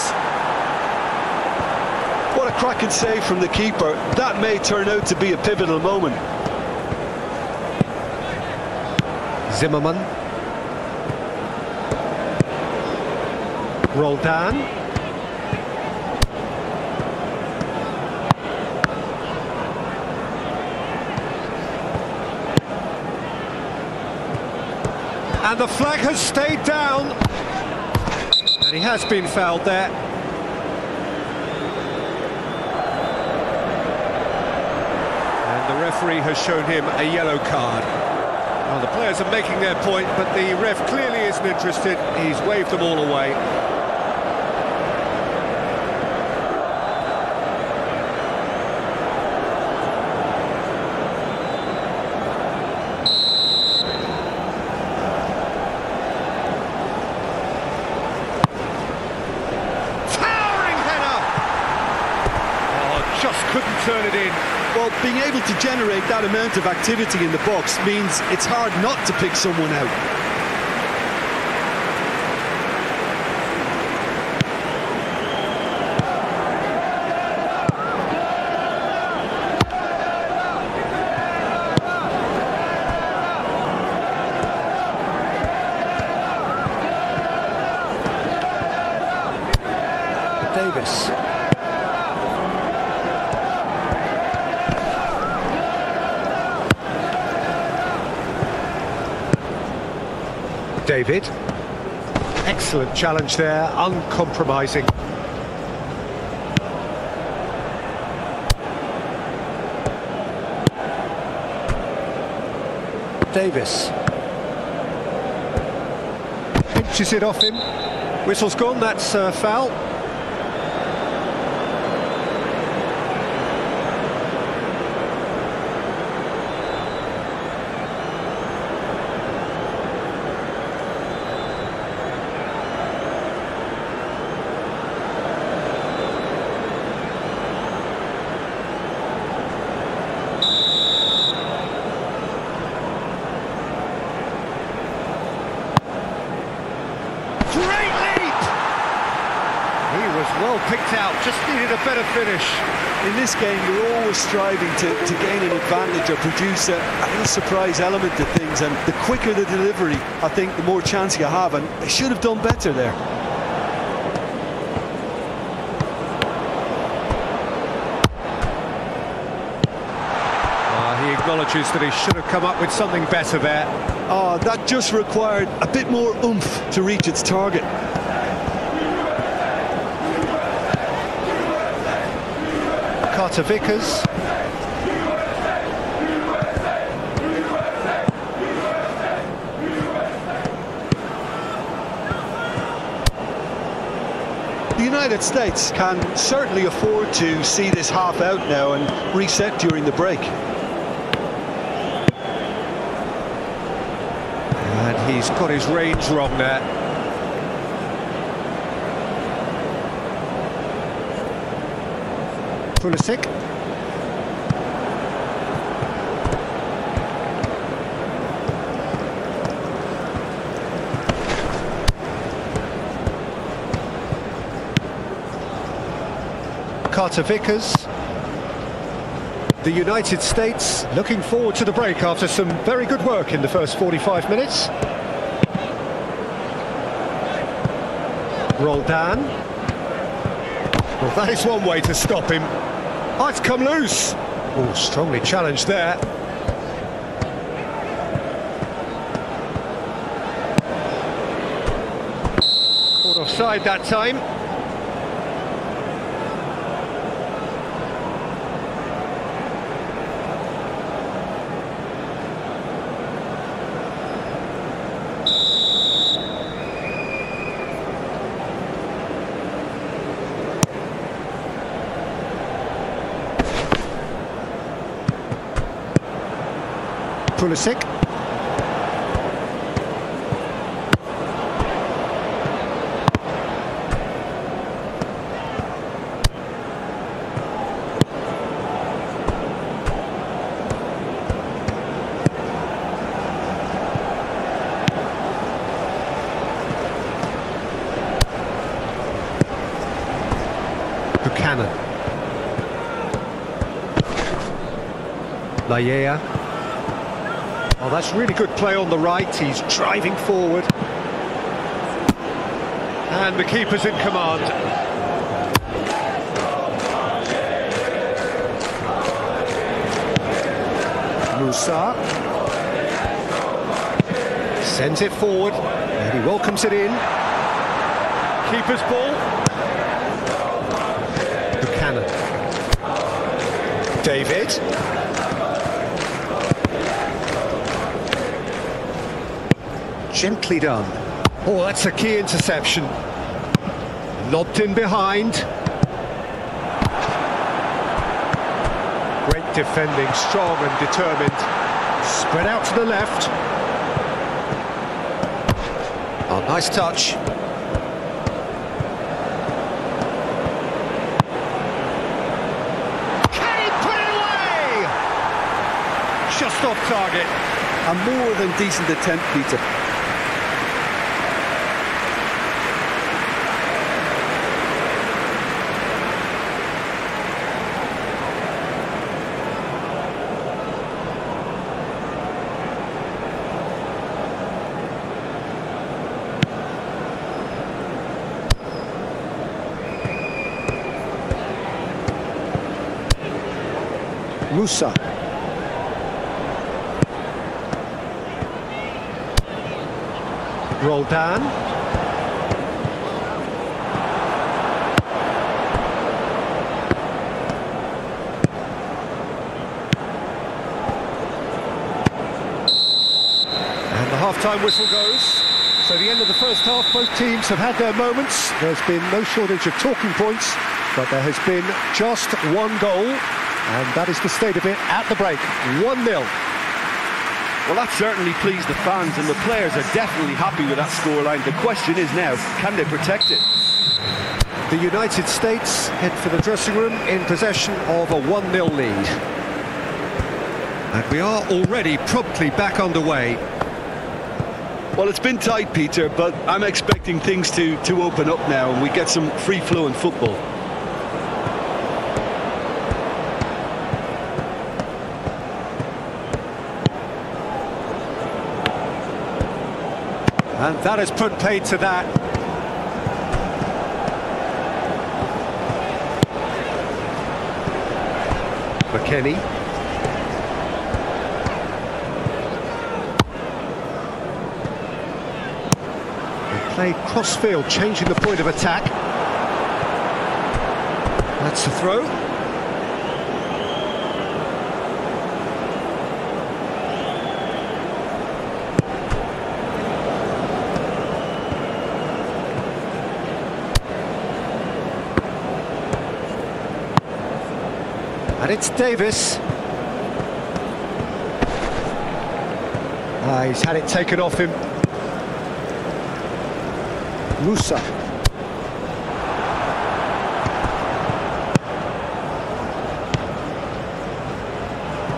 What a cracking save from the keeper. That may turn out to be a pivotal moment. Zimmerman. Roldan. And the flag has stayed down. And he has been fouled there. And the referee has shown him a yellow card. Well, the players are making their point, but the ref clearly isn't interested. He's waved them all away. Towering header! Oh, just couldn't turn it in. Well, being able to generate that amount of activity in the box means it's hard not to pick someone out. Davies. Excellent challenge there, uncompromising. Davies. Pinches it off him. Whistle's gone, that's uh, foul. Great leap! He was well picked out, just needed a better finish. In this game, you're always striving to, to gain an advantage or produce a, a little surprise element to things. And the quicker the delivery, I think, the more chance you have. And they should have done better there. Ah, he acknowledges that he should have come up with something better there. Oh, that just required a bit more oomph to reach its target. Carter Vickers. The United States can certainly afford to see this half out now and reset during the break. And he's got his range wrong there. Pulisic. Carter Vickers. The United States looking forward to the break after some very good work in the first 45 minutes. Roldan. Well, that is one way to stop him. Oh, it's come loose. Oh, strongly challenged there. Caught offside that time. Pulisic. Buchanan. Laryea. That's really good play on the right. He's driving forward. And the keeper's in command. Musah. Sends it forward. And he welcomes it in. Keeper's ball. Buchanan. David. Gently done. Oh, that's a key interception. Lobbed in behind. Great defending, strong and determined. Spread out to the left. Oh, nice touch. Can he put it away? Just off target. A more than decent attempt, Peter. Musah. Roldan. And the half-time whistle goes. So the end of the first half, both teams have had their moments. There's been no shortage of talking points, but there has been just one goal, and that is the state of it at the break. 1-0. Well, that certainly pleased the fans, and the players are definitely happy with that scoreline. The question is now, can they protect it? The United States head for the dressing room in possession of a 1-0 lead. And we are already promptly back underway. Well, it's been tight, Peter, but I'm expecting things to, to open up now and we get some free-flowing football. And that has put paid to that. McKennie. They played cross-field, changing the point of attack. That's the throw. And it's Davies. Ah, he's had it taken off him. Musah.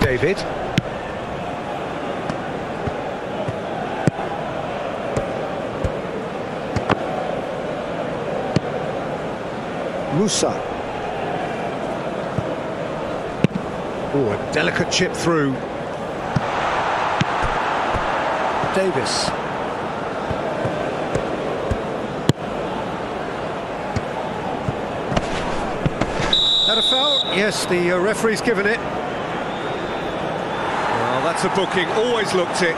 David. Musah. Oh, a delicate chip through. Davies. That a foul? Yes, the uh, referee's given it. Well, that's a booking. Always looked it.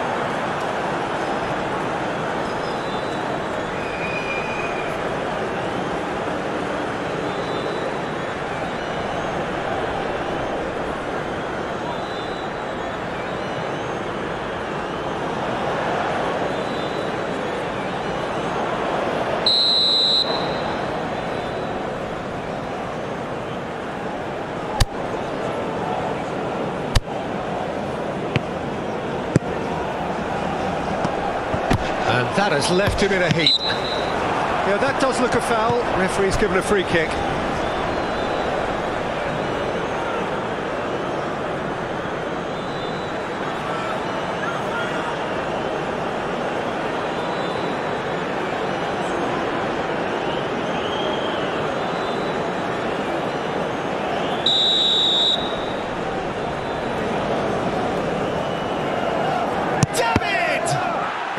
And has left him in a heap. Yeah, that does look a foul. Referee's given a free kick.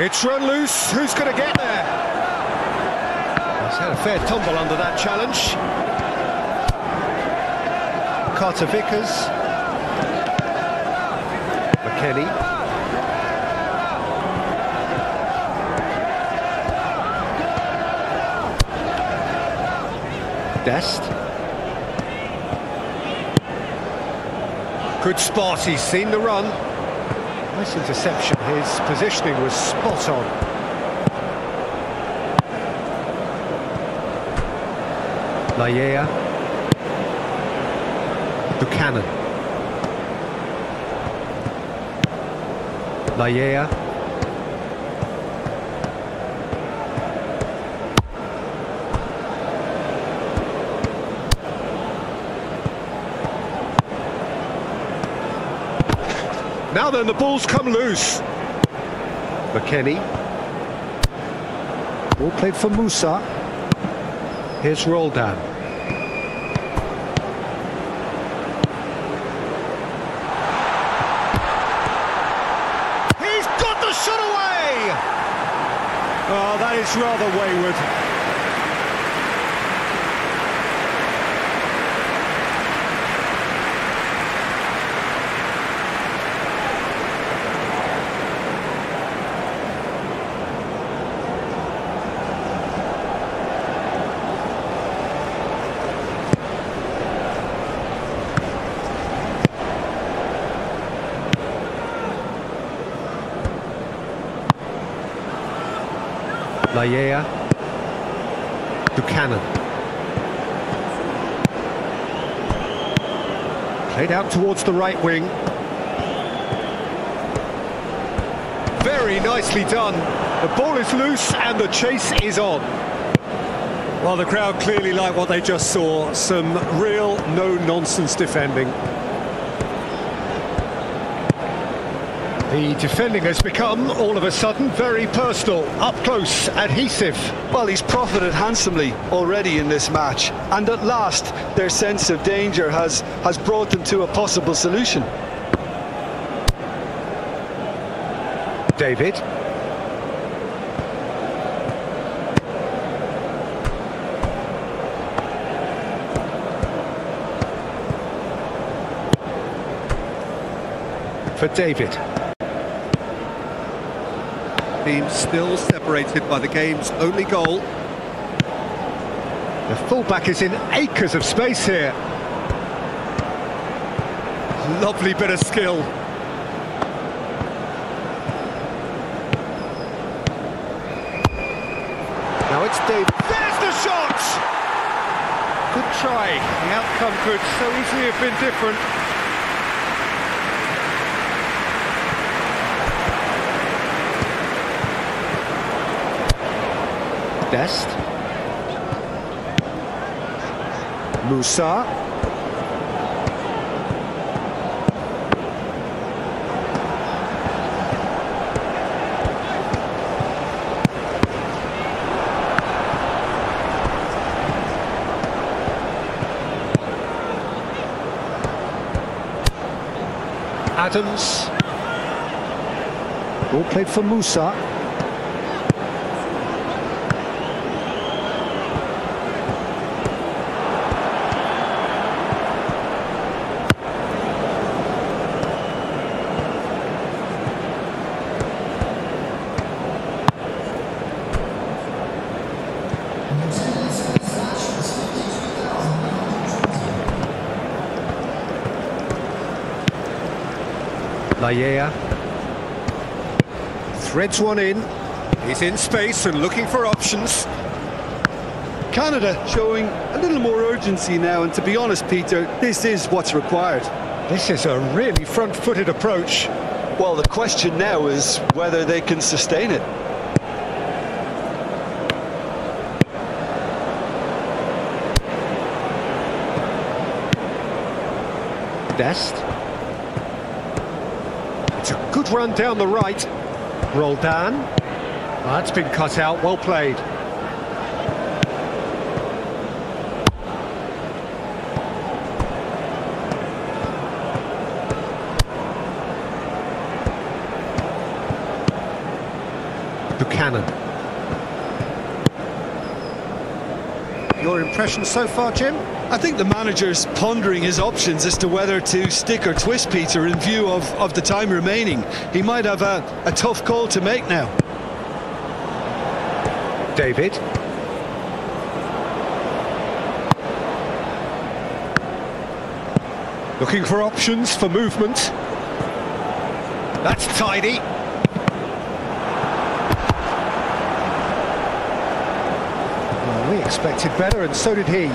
It's run loose. Who's going to get there? He's had a fair tumble under that challenge. Carter Vickers. McKennie. Dest. Good spot. He's seen the run. Nice interception. His positioning was spot on. Laryea. Buchanan. Laryea. Now then, the ball's come loose. McKennie. Ball played for Musah. Here's Roldan. He's got the shot away! Oh, that is rather wayward. Laryea. Buchanan. Played out towards the right wing. Very nicely done. The ball is loose and the chase is on. Well, the crowd clearly like what they just saw. Some real no-nonsense defending. The defending has become, all of a sudden, very personal, up close, adhesive. Well, he's profited handsomely already in this match, and at last their sense of danger has, has brought them to a possible solution. David. For David. Still separated by the game's only goal. The fullback is in acres of space here. Lovely bit of skill. Now it's David. There's the shot! Good try. The outcome could so easily have been different. Dest. Musah. Adams. Ball played for Musah. Laryea. Threads one in. He's in space and looking for options. Canada showing a little more urgency now, and to be honest, Peter, this is what's required. This is a really front-footed approach. Well, the question now is whether they can sustain it. Dest. It's a good run down the right. Roldan. That's ah, been cut out, well played. Buchanan. Your impression so far, Jim? I think the manager's pondering his options as to whether to stick or twist Peter in view of, of the time remaining. He might have a, a tough call to make now. David. Looking for options for movement. That's tidy. Well, we expected better, and so did he.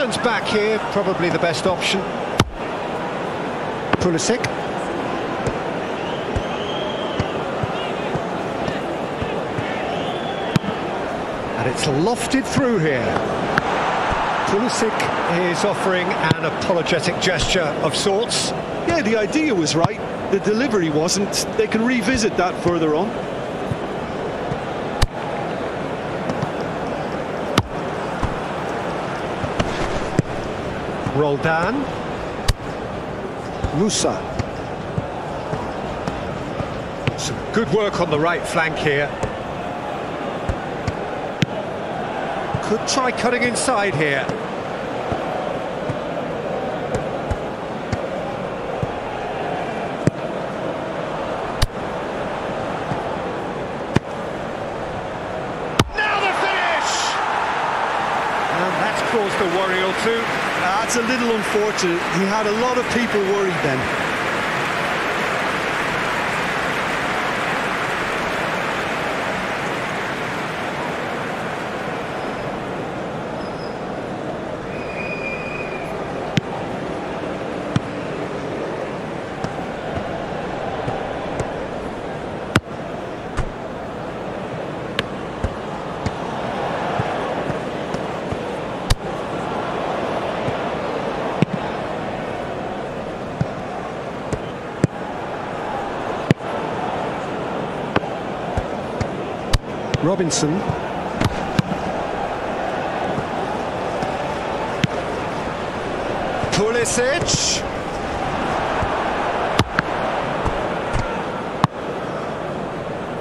Turns back here, probably the best option. Pulisic. And it's lofted through here. Pulisic is offering an apologetic gesture of sorts. Yeah, the idea was right. The delivery wasn't. They can revisit that further on. Roldan. Musah. Some good work on the right flank here. Could try cutting inside here. Now the finish! And that's caused a worry or two. That's that's a little unfortunate. He had a lot of people worried then. Robinson. Pulisic.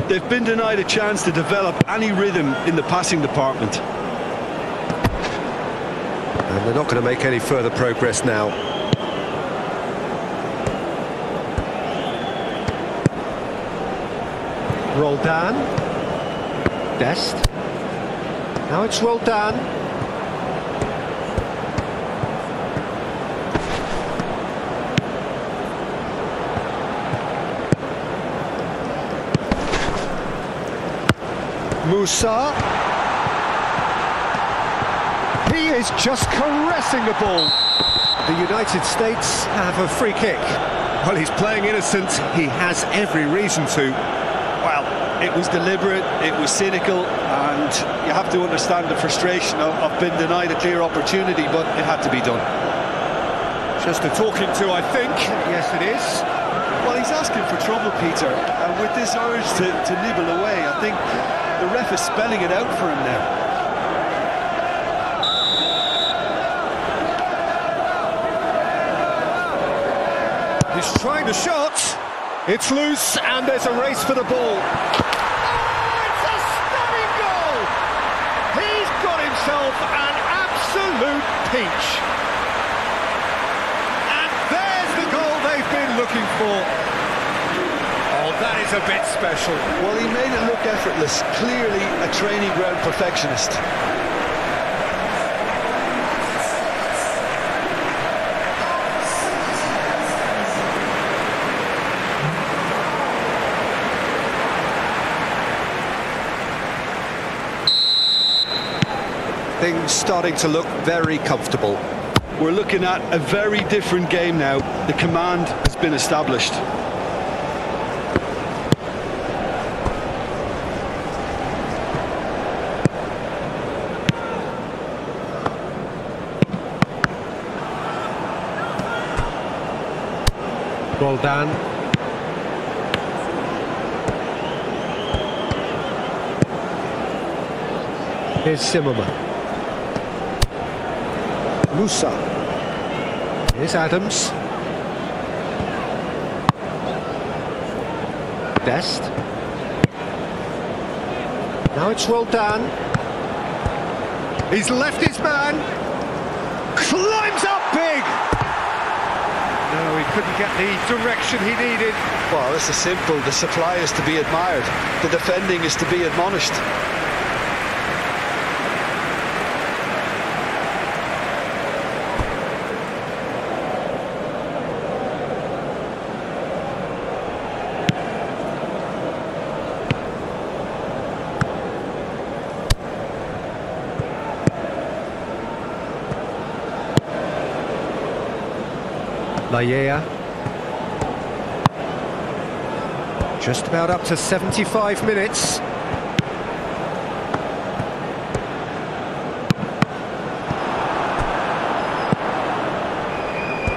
They've been denied a chance to develop any rhythm in the passing department. And they're not going to make any further progress now. Roldan. Now it's Roldan. Musah. He is just caressing the ball. The United States have a free kick. Well, he's playing innocent. He has every reason to. It was deliberate, it was cynical, and you have to understand the frustration of, of being denied a clear opportunity, but it had to be done. Just a talking to, I think. Yes, it is. Well, he's asking for trouble, Peter, and with this urge to, to nibble away, I think the ref is spelling it out for him now. He's trying the shot. It's loose, and there's a race for the ball. Oh, it's a stunning goal! He's got himself an absolute peach. And there's the goal they've been looking for. Oh, that is a bit special. Well, he made it look effortless, clearly a training ground perfectionist. Things starting to look very comfortable. We're looking at a very different game now. The command has been established. Roldan. Here's Zimmerman. Musah. Here's Adams. Dest. Now it's Roldan. He's left his man. Climbs up big. No, he couldn't get the direction he needed. Well, this is simple. The supply is to be admired. The defending is to be admonished. Just about up to 75 minutes.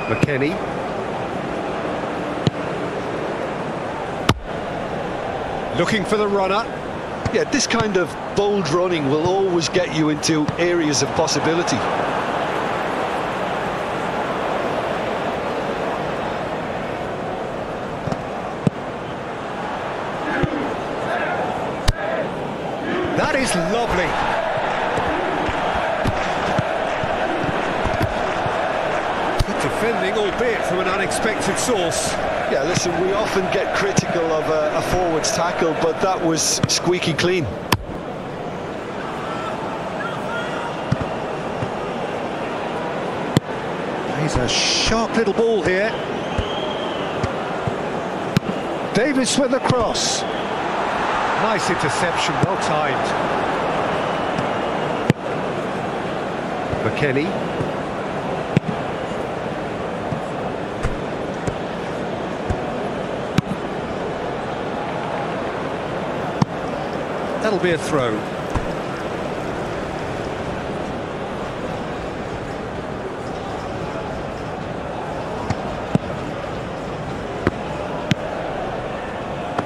McKennie. Looking for the runner. Yeah, this kind of bold running will always get you into areas of possibility. That is lovely. Good defending, albeit from an unexpected source. Yeah, listen, we often get critical of a, a forward's tackle, but that was squeaky clean. He's a sharp little ball here. Davies with the cross. Nice interception, well timed. McKennie. That'll be a throw.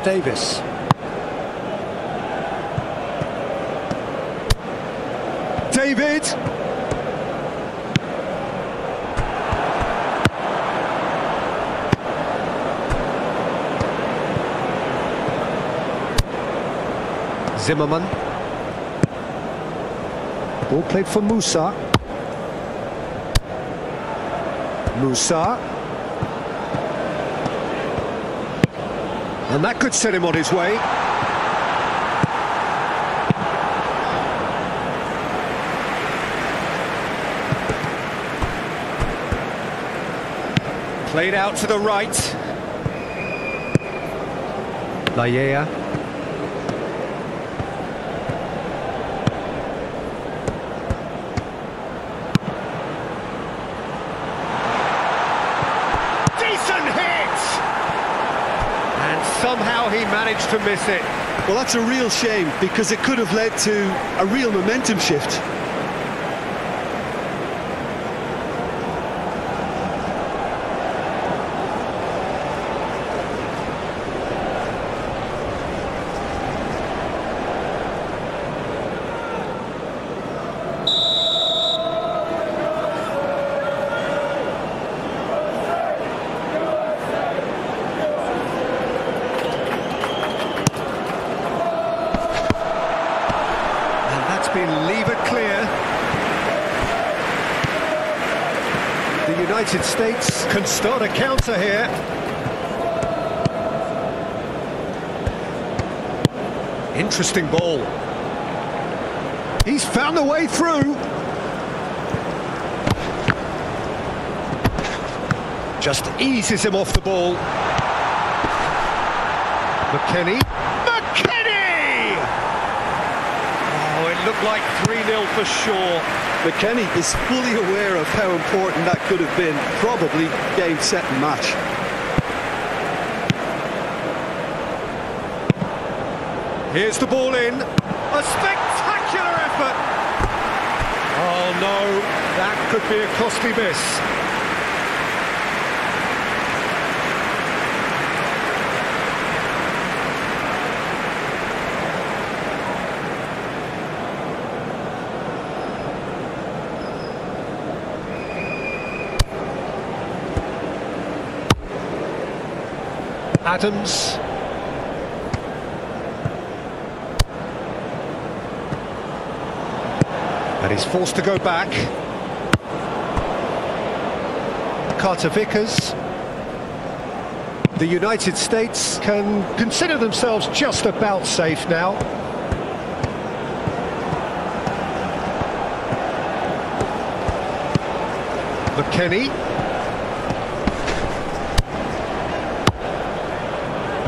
Davies. David. Zimmerman. Ball played for Musah. Musah. And that could set him on his way. Played out to the right. Laryea. Decent hit! And somehow he managed to miss it. Well, that's a real shame because it could have led to a real momentum shift. And that's been levered clear. The United Can start a counter here. Interesting ball. He's found a way through. Just eases him off the ball. McKenny. McKennie! Oh, it looked like 3-0 for sure. McKennie is fully aware of how important that could have been. Probably game, set and match. Here's the ball in. A spectacular effort. Oh no, that could be a costly miss. Adams. And he's forced to go back. Carter Vickers. The United States can consider themselves just about safe now. McKennie.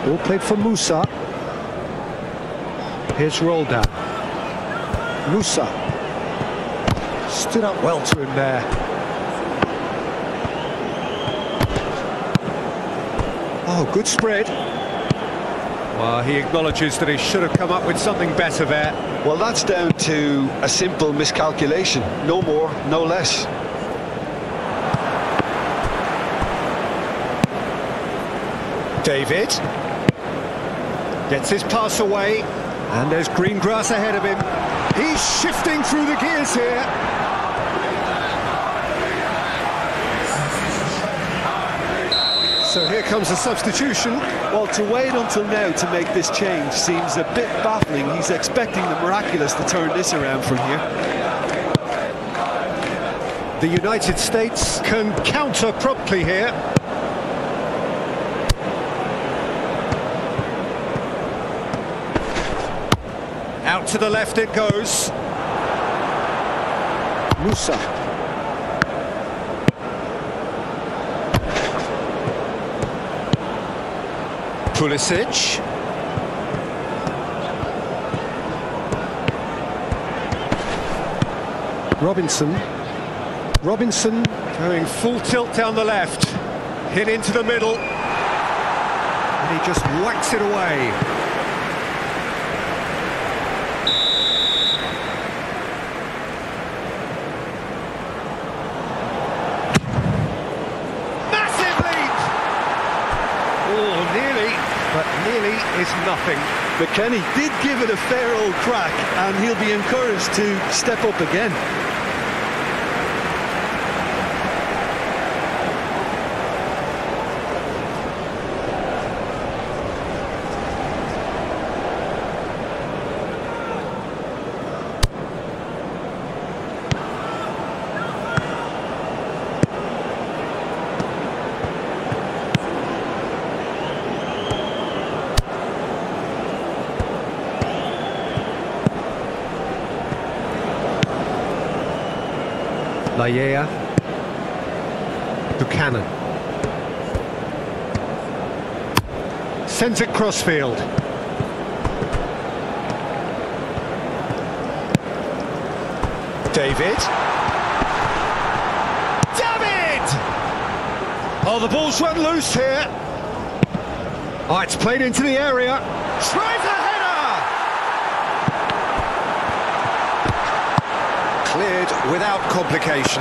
Ball played for Musah. Here's Roldan. Musah. Stood up well to him there. Oh, good spread. Well, he acknowledges that he should have come up with something better there. Well, that's down to a simple miscalculation. No more, no less. David gets his pass away, and there's green grass ahead of him. He's shifting through the gears here. So here comes a substitution. Well, to wait until now to make this change seems a bit baffling. He's expecting the miraculous to turn this around from here. The United States can counter promptly here. to the left it goes. Musah. Pulisic. Robinson. Robinson going full tilt down the left. Hit into the middle. And he just whacks it away. Nothing. McKennie did give it a fair old crack, and he'll be encouraged to step up again. Laryea. Buchanan. Sends it crossfield. David. David! Oh, the ball's run loose here. Oh, it's played into the area a header! Cleared without complication.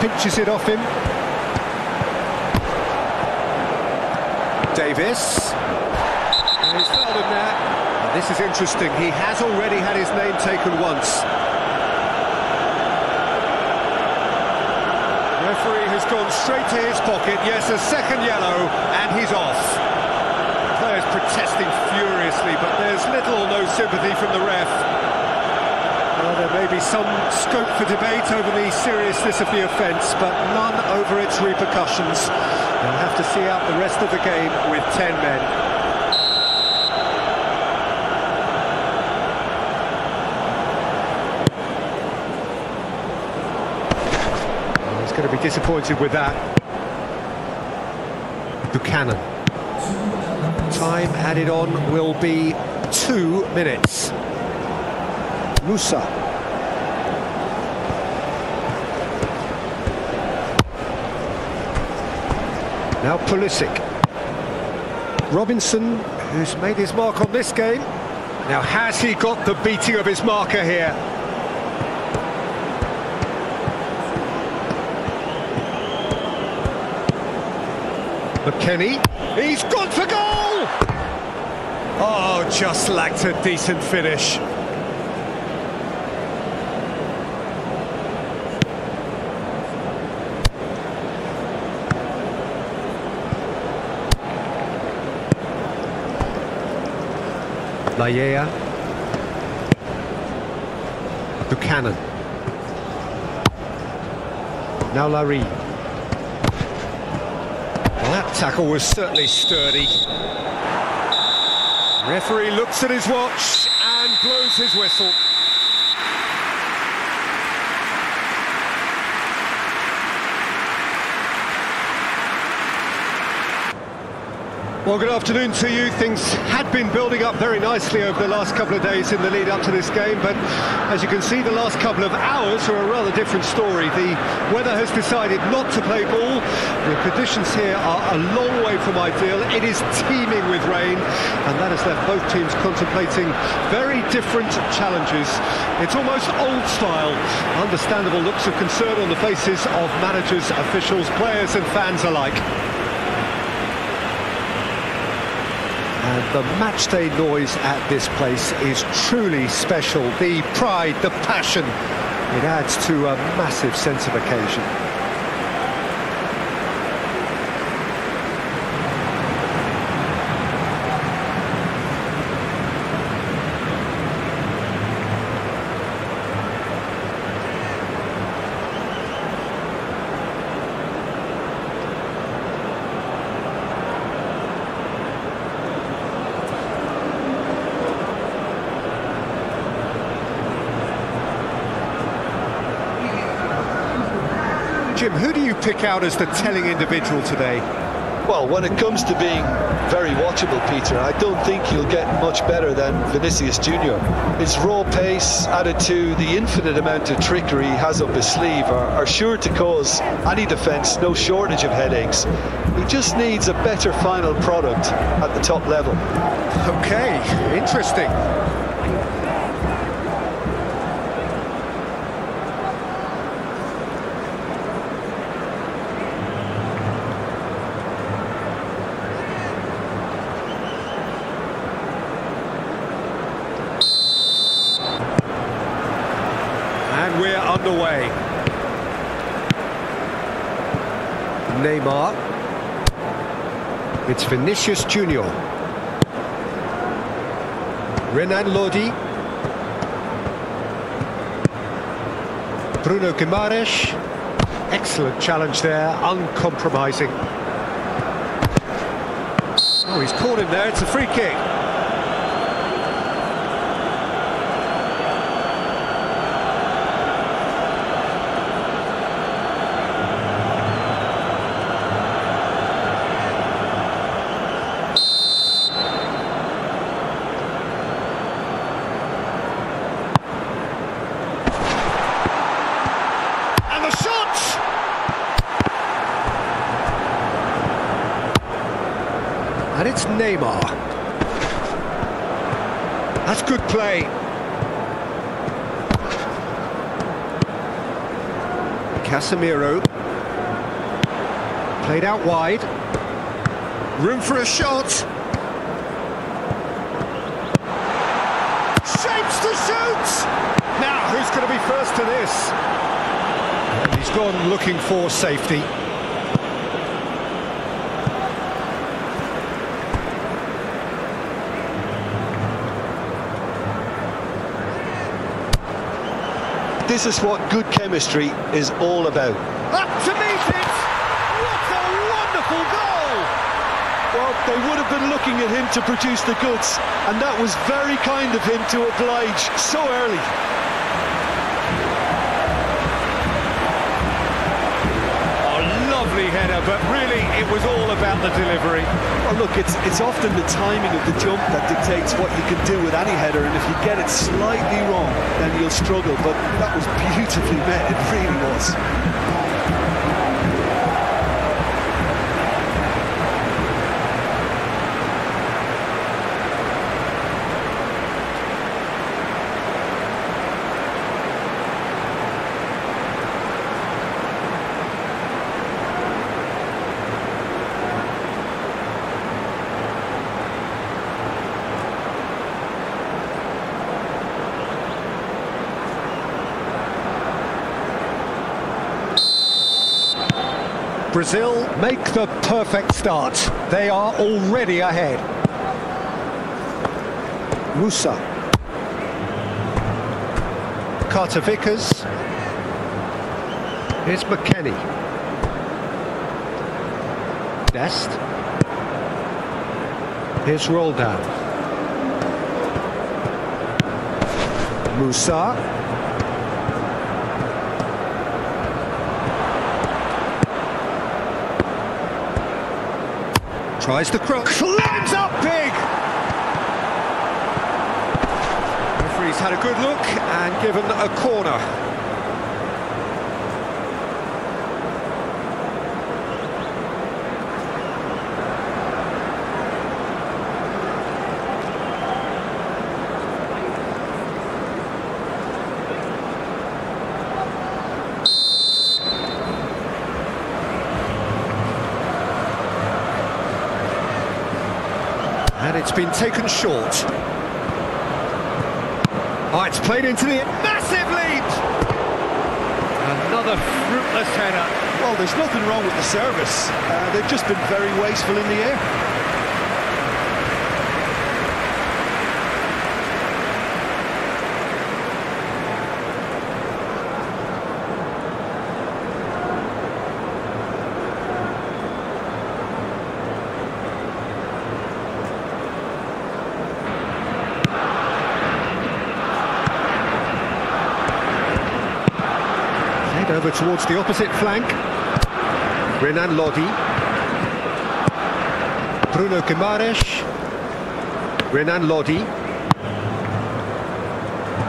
Pinches it off him. Davies. And he's fouled him there. Now, this is interesting. He has already had his name taken once. Referee has gone straight to his pocket. Yes, a second yellow, and he's off. Players protesting furiously, but there's little or no sympathy from the ref. Well, there may be some scope for debate over the seriousness of the offence, but none over its repercussions. They'll have to see out the rest of the game with 10 men. He's going to be disappointed with that. Buchanan. Time added on will be two minutes. Musah. Now Pulisic. Robinson, who's made his mark on this game. Now, has he got the beating of his marker here? McKennie. He's gone for goal! Oh, just lacked a decent finish. Laryea. Buchanan. Now Larry. Well, that tackle was certainly sturdy. Referee looks at his watch and blows his whistle. Well, good afternoon to you. Things had been building up very nicely over the last couple of days in the lead up to this game, but as you can see, the last couple of hours are a rather different story. The weather has decided not to play ball. The conditions here are a long way from ideal. It is teeming with rain, and that has left both teams contemplating very different challenges. It's almost old style. Understandable looks of concern on the faces of managers, officials, players, and fans alike. The matchday noise at this place is truly special. The pride, the passion, it adds to a massive sense of occasion. Jim, who do you pick out as the telling individual today? Well, when it comes to being very watchable, Peter, I don't think he'll get much better than Vinicius Junior. His raw pace, added to the infinite amount of trickery he has up his sleeve, are, are sure to cause any defence no shortage of headaches. He just needs a better final product at the top level. Okay, interesting. And we're underway. Neymar. It's Vinicius Junior. Renan Lodi. Bruno Guimaraes. Excellent challenge there, uncompromising. Oh, he's caught him there, it's a free kick. And the shot! And it's Neymar. That's good play. Casemiro. Played out wide. Room for a shot. Shapes to shoot! Now, who's going to be first to this? And he's gone looking for safety. This is what good chemistry is all about. Up to meet it! What a wonderful goal! Well, they would have been looking at him to produce the goods, and that was very kind of him to oblige so early. It was all about the delivery. Well, look, it's it's often the timing of the jump that dictates what you can do with any header, and if you get it slightly wrong, then you'll struggle. But that was beautifully met, it really was. Brazil make the perfect start. They are already ahead. Musah. Carter Vickers. Here's McKennie. Dest. Here's Roldan. Musah. Tries the cross, Climbs up big! Referee's had a good look and given a corner. Been taken short. Oh, it's played into the massive lead! Another fruitless header. Well, there's nothing wrong with the service. Uh, they've just been very wasteful in the air. Head over towards the opposite flank. Renan Lodi. Bruno Guimaraes. Renan Lodi.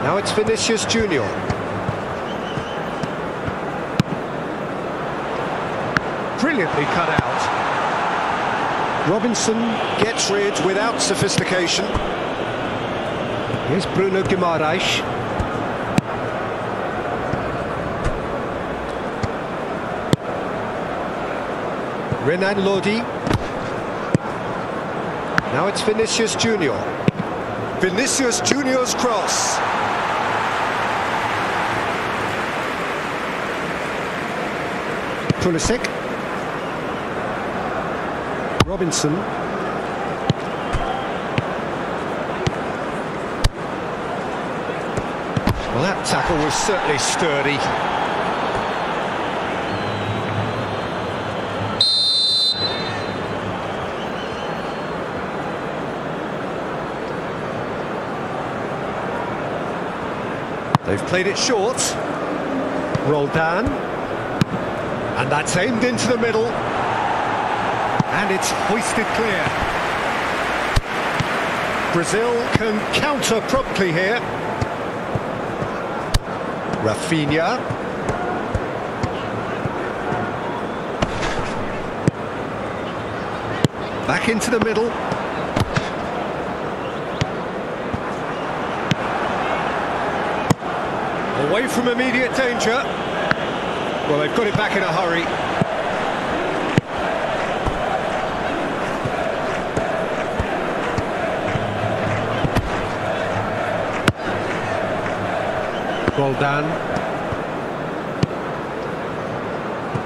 Now it's Vinicius Junior. Brilliantly cut out. Robinson gets rid without sophistication. Here's Bruno Guimaraes. Renan Lodi. Now it's Vinicius Junior. Vinicius Junior's cross. Pulisic. Robinson. Well, that tackle was certainly sturdy. They've played it short. Roldan. And that's aimed into the middle. And it's hoisted clear. Brazil can counter promptly here. Rafinha. Back into the middle. Away from immediate danger. Well, they've got it back in a hurry. Roldan.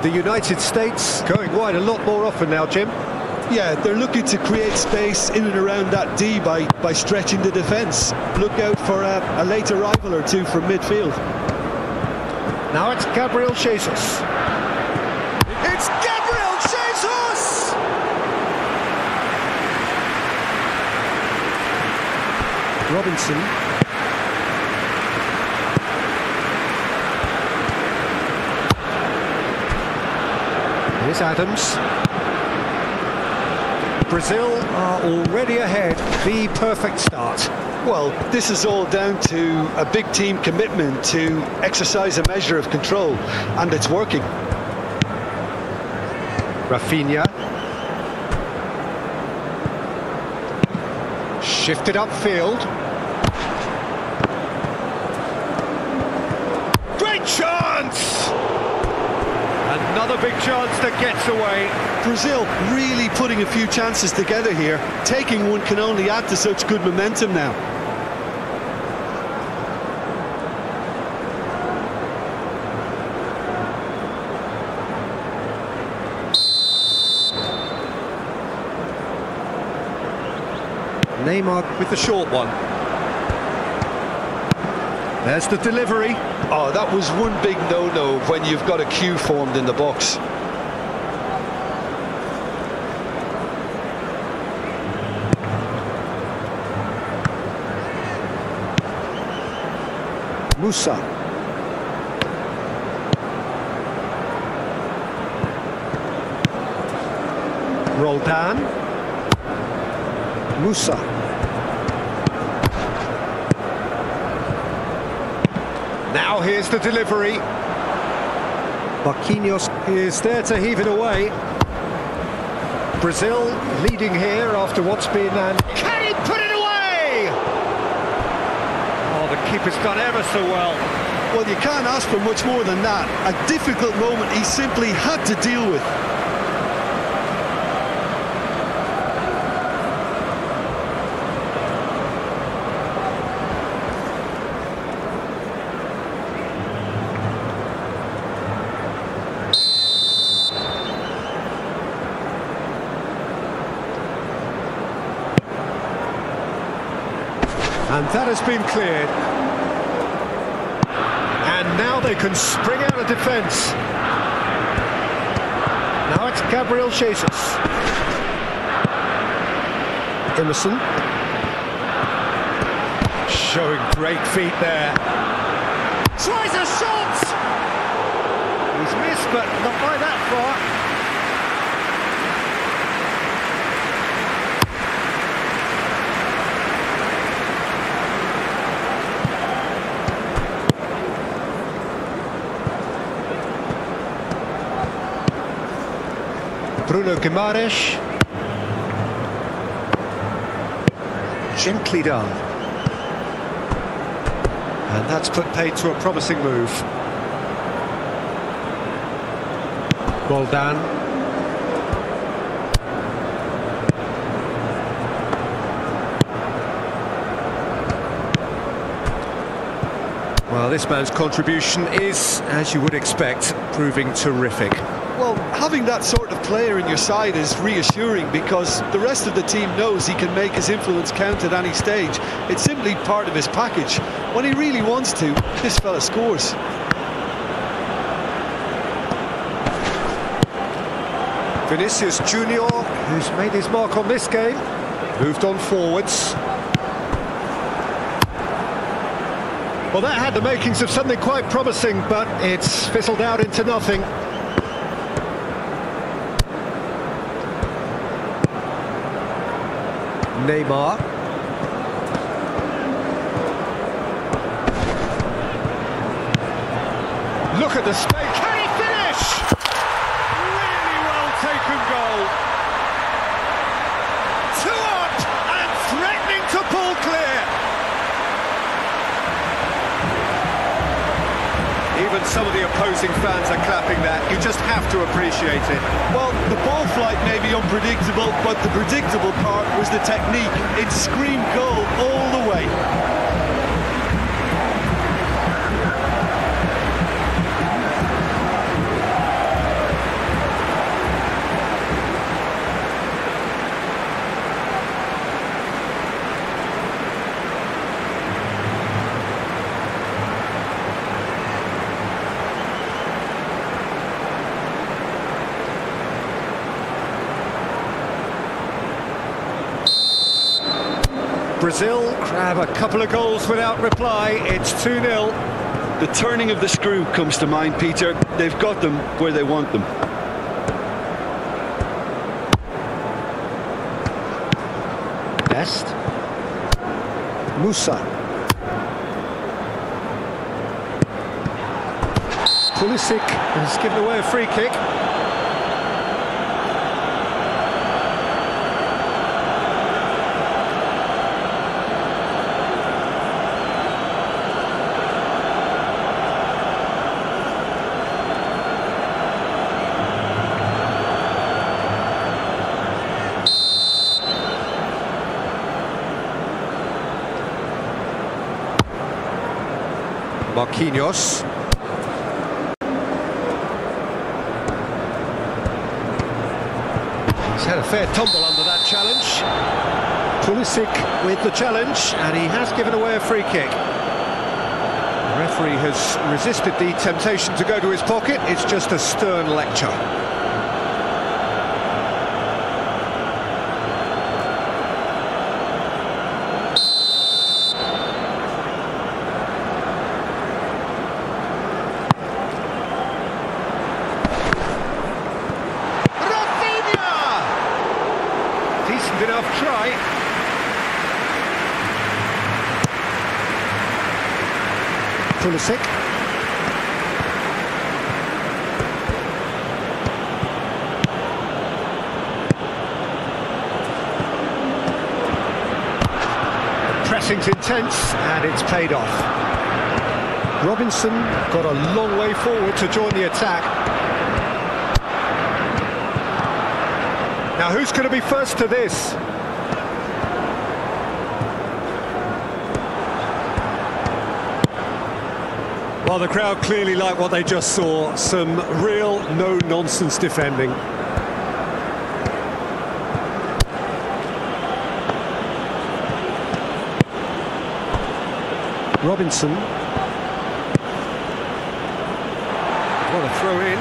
The United States going wide a lot more often now, Jim. Yeah, they're looking to create space in and around that D by, by stretching the defence. Look out for a, a late arrival or two from midfield. Now it's Gabriel Jesus. It's Gabriel Jesus! Robinson. Here's Adams. Brazil are already ahead. The perfect start. Well, this is all down to a big team commitment to exercise a measure of control, and it's working. Rafinha. Shifted upfield. Great chance! Another big chance that gets away. Brazil really putting a few chances together here. Taking one can only add to such good momentum now. With the short one. There's the delivery. Oh, that was one big no-no when you've got a queue formed in the box. Musah. Roldan. Musah. Now here's the delivery. Marquinhos is there to heave it away. Brazil leading here after what's been an... Can he put it away? Oh, the keeper's done ever so well. Well, you can't ask for much more than that. A difficult moment he simply had to deal with. That has been cleared. And now they can spring out of defence. Now it's Gabriel Jesus. Emerson. Showing great feet there. Tries a shot! He's missed, but not by that far. Bruno Guimaraes. Gently done. And that's put paid to a promising move. Well done. Well, this man's contribution is, as you would expect, proving terrific. Having that sort of player in your side is reassuring because the rest of the team knows he can make his influence count at any stage. It's simply part of his package. When he really wants to, this fella scores. Vinicius Junior, who's made his mark on this game, moved on forwards. Well, that had the makings of something quite promising, but it's fizzled out into nothing. Neymar. Look at the space. Opposing fans are clapping that. You just have to appreciate it. Well, the ball flight may be unpredictable, but the predictable part was the technique. It screamed goal all the way. Brazil grab a couple of goals without reply. It's 2 0. The turning of the screw comes to mind, Peter. They've got them where they want them. Dest. Musah. Pulisic has given away a free kick. Marquinhos. He's had a fair tumble under that challenge. Pulisic with the challenge, and he has given away a free kick. The referee has resisted the temptation to go to his pocket. It's just a stern lecture. Rafinha! Decent enough try. Pulisic. The pressing's and it's paid off. Robinson got a long way forward to join the attack. Now who's going to be first to this? Well, the crowd clearly like what they just saw. Some real no-nonsense defending. Robinson. What a throw in.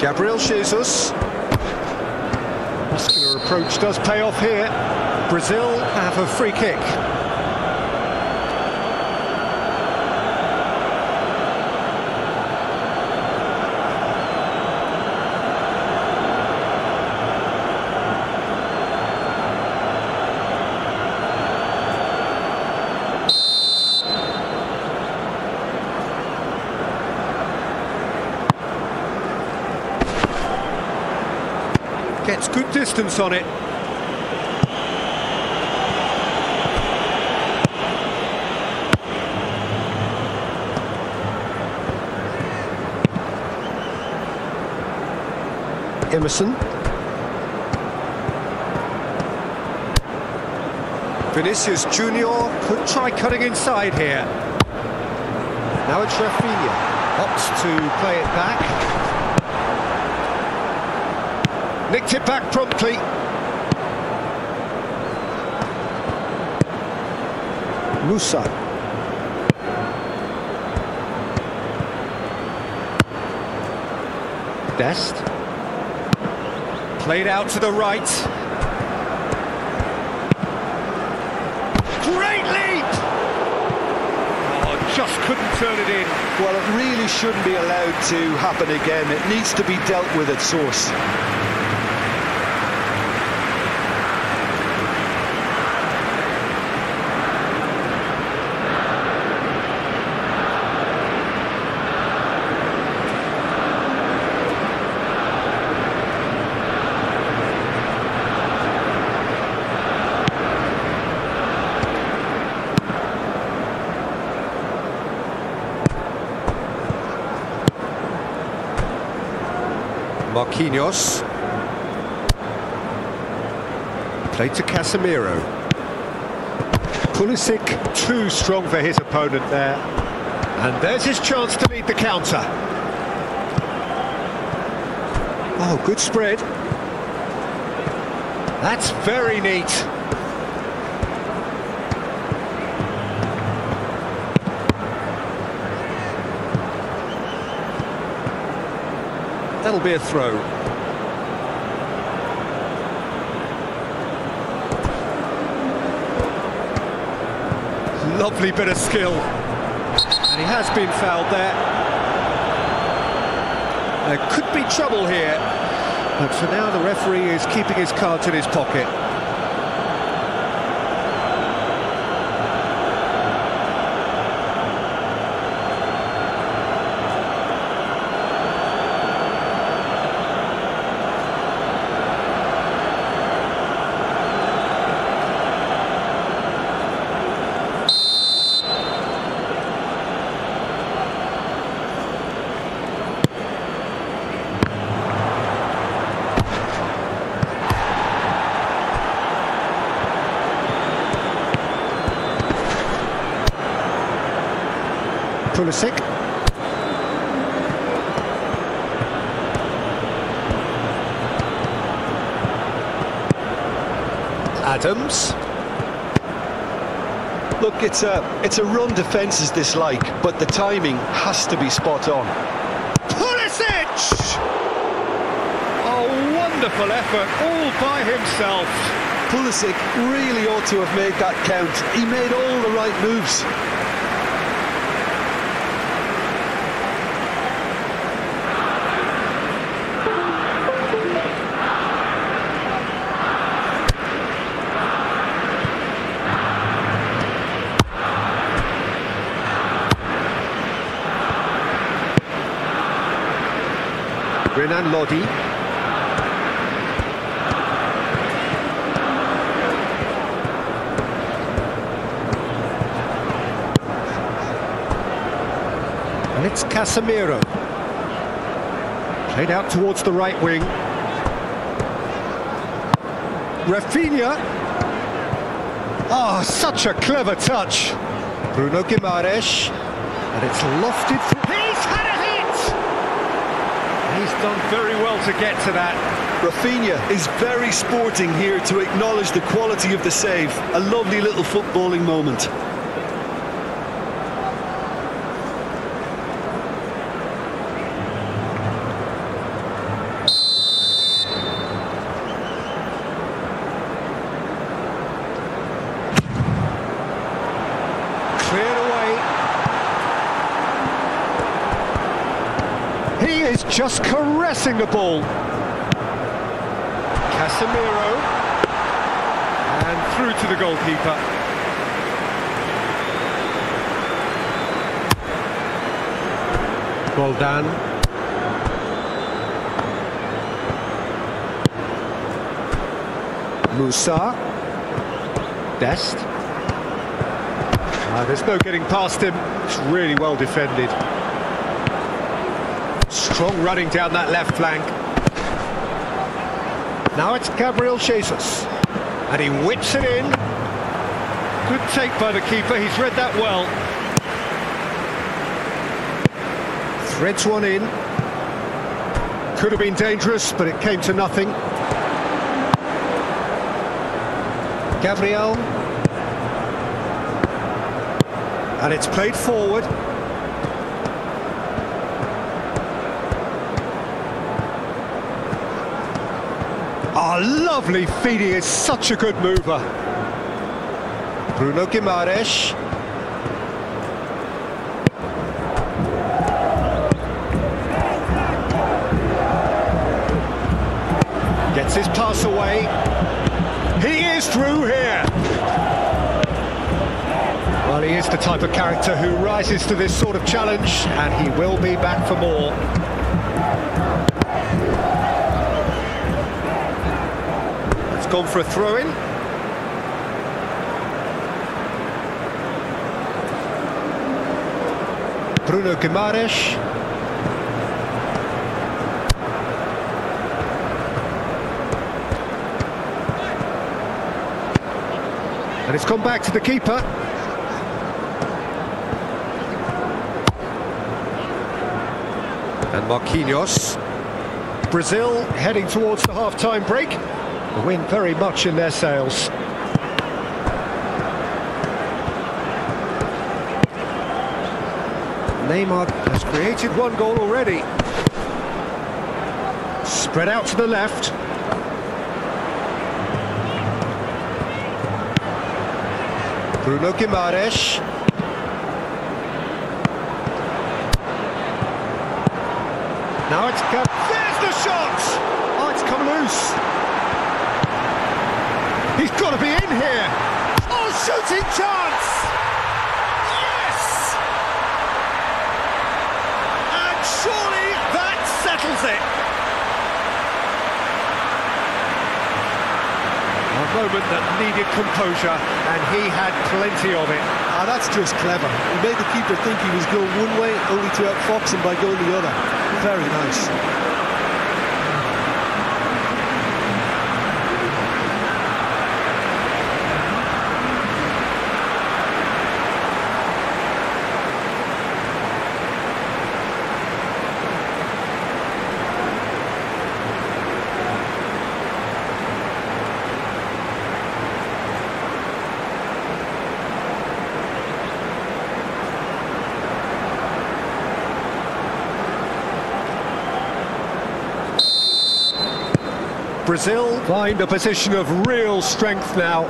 Gabriel Jesus. Muscular approach does pay off here. Brazil have a free kick. Gets good distance on it. Emerson. Vinicius Junior could try cutting inside here. Now it's Rafinha. Opts to play it back. Nicked it back promptly. Musah. Dest. Played out to the right. Great leap! Oh, just couldn't turn it in. Well, it really shouldn't be allowed to happen again. It needs to be dealt with at source. Marquinhos. Played to Casemiro. Pulisic too strong for his opponent there. And there's his chance to lead the counter. Oh, good spread. That's very neat. That'll be a throw. Lovely bit of skill. And he has been fouled there. There could be trouble here. But for now, the referee is keeping his cards in his pocket. Pulisic. Adams. Look, it's a it's a run defence is dislike, but the timing has to be spot on. Pulisic! A wonderful effort all by himself. Pulisic really ought to have made that count. He made all the right moves. Renan Lodi. And it's Casemiro. Played out towards the right wing. Rafinha. Oh, such a clever touch. Bruno Guimaraes. And it's lofted. He's had a hit! He's done very well to get to that. Rafinha is very sporting here to acknowledge the quality of the save. A lovely little footballing moment. Cleared away. He is just caressing the ball. Casemiro. And through to the goalkeeper. Roldan. Musah. Dest. Ah, there's no getting past him. It's really well defended. Strong running down that left flank. Now it's Gabriel Jesus. And he whips it in. Good take by the keeper, he's read that well. Threads one in. Could have been dangerous, but it came to nothing. Gabriel. And it's played forward. Oh, lovely feed, he is such a good mover. Bruno Guimaraes. Gets his pass away. He is through here. Well, he is the type of character who rises to this sort of challenge, and he will be back for more. It's gone for a throw-in. Bruno Guimaraes. And it's gone back to the keeper. And Marquinhos. Brazil heading towards the half-time break. The wind very much in their sails. Neymar has created one goal already. Spread out to the left. Bruno Guimaraes. Now it's. There's the shot! Oh, it's come loose. He's got to be in here. Oh, shooting chance! Yes! And surely that settles it. A moment that needed composure, and he had plenty of it. Ah, that's just clever. He made the keeper think he was going one way, only to outfox him by going the other. Very nice. Brazil find a position of real strength now.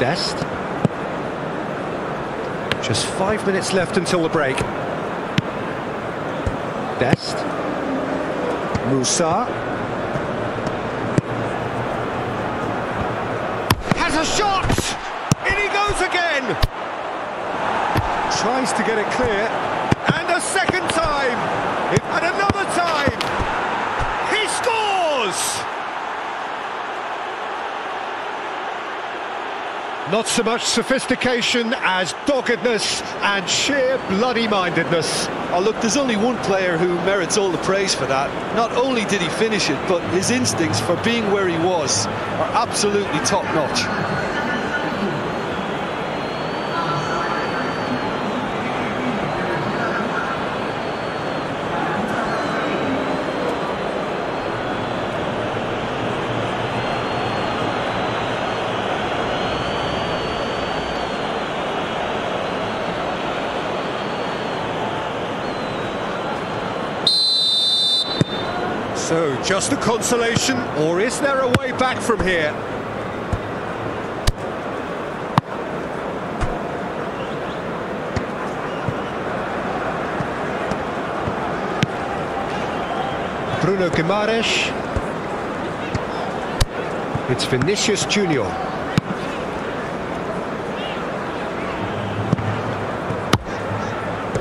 Dest. Just five minutes left until the break. Dest. Musah. Has a shot! In he goes again! tries to get it clear, and a second time, and another time, he scores! Not so much sophistication as doggedness and sheer bloody-mindedness. Oh, look, there's only one player who merits all the praise for that. Not only did he finish it, but his instincts for being where he was are absolutely top-notch. So, just a consolation, or is there a way back from here? Bruno Guimaraes. It's Vinicius Junior.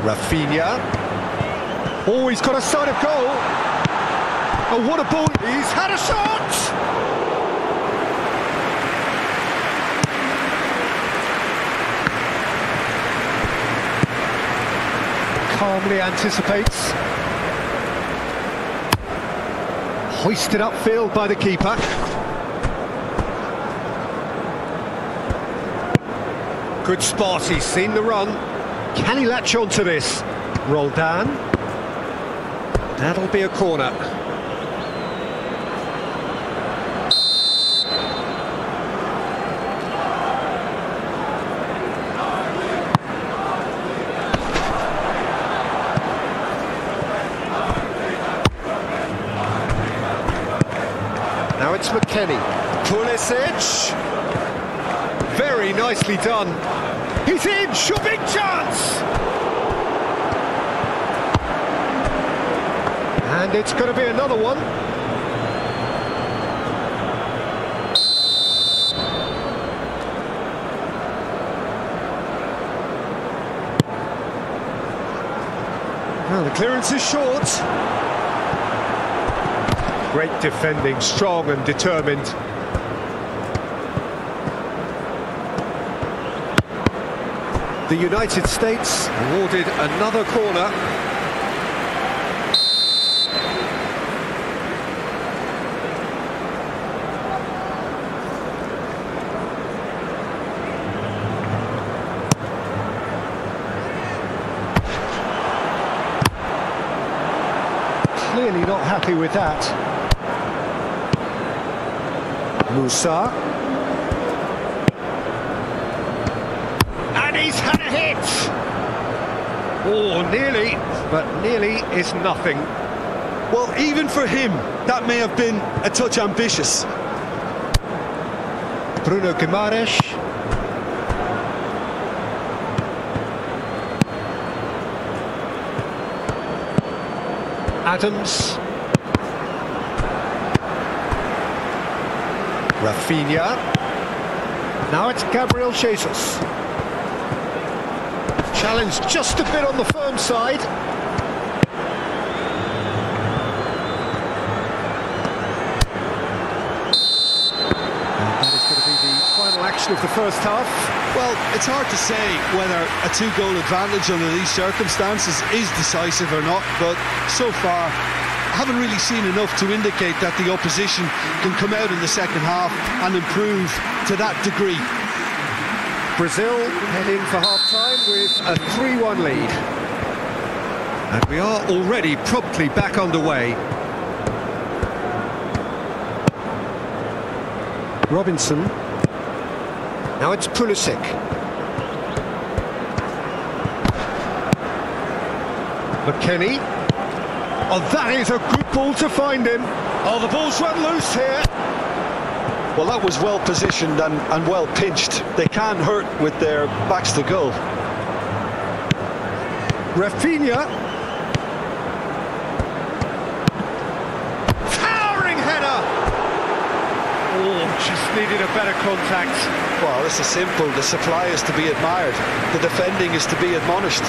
Rafinha. Oh, he's got a sight of goal. Oh, what a ball. He's had a shot! calmly anticipates. Hoisted upfield by the keeper. Good spot, he's seen the run. Can he latch on to this? Roldan. That'll be a corner. Now it's McKennie. Very nicely done. He's in. Sure, big chance. And it's going to be another one. Well, the clearance is short. Great defending, strong and determined. The United States awarded another corner. Clearly not happy with that. Musah. And he's had a hit! Oh, nearly, but nearly is nothing. Well, even for him, that may have been a touch ambitious. Bruno Guimaraes. Adams. Rafinha. Now it's Gabriel Jesus. Challenge just a bit on the firm side. That is going to be the final action of the first half. Well, it's hard to say whether a two-goal advantage under these circumstances is decisive or not, but so far I haven't really seen enough to indicate that the opposition can come out in the second half and improve to that degree. Brazil head in for half-time with a 3-1 lead. And we are already promptly back underway. Robinson. Now it's Pulisic. McKennie. Oh, that is a good ball to find him. Oh, the ball's run loose here. Well, that was well positioned and, and well pinched. They can hurt with their backs to goal. Rafinha. Towering header. Oh, just needed a better contact. Well, this is simple. The supply is to be admired. The defending is to be admonished.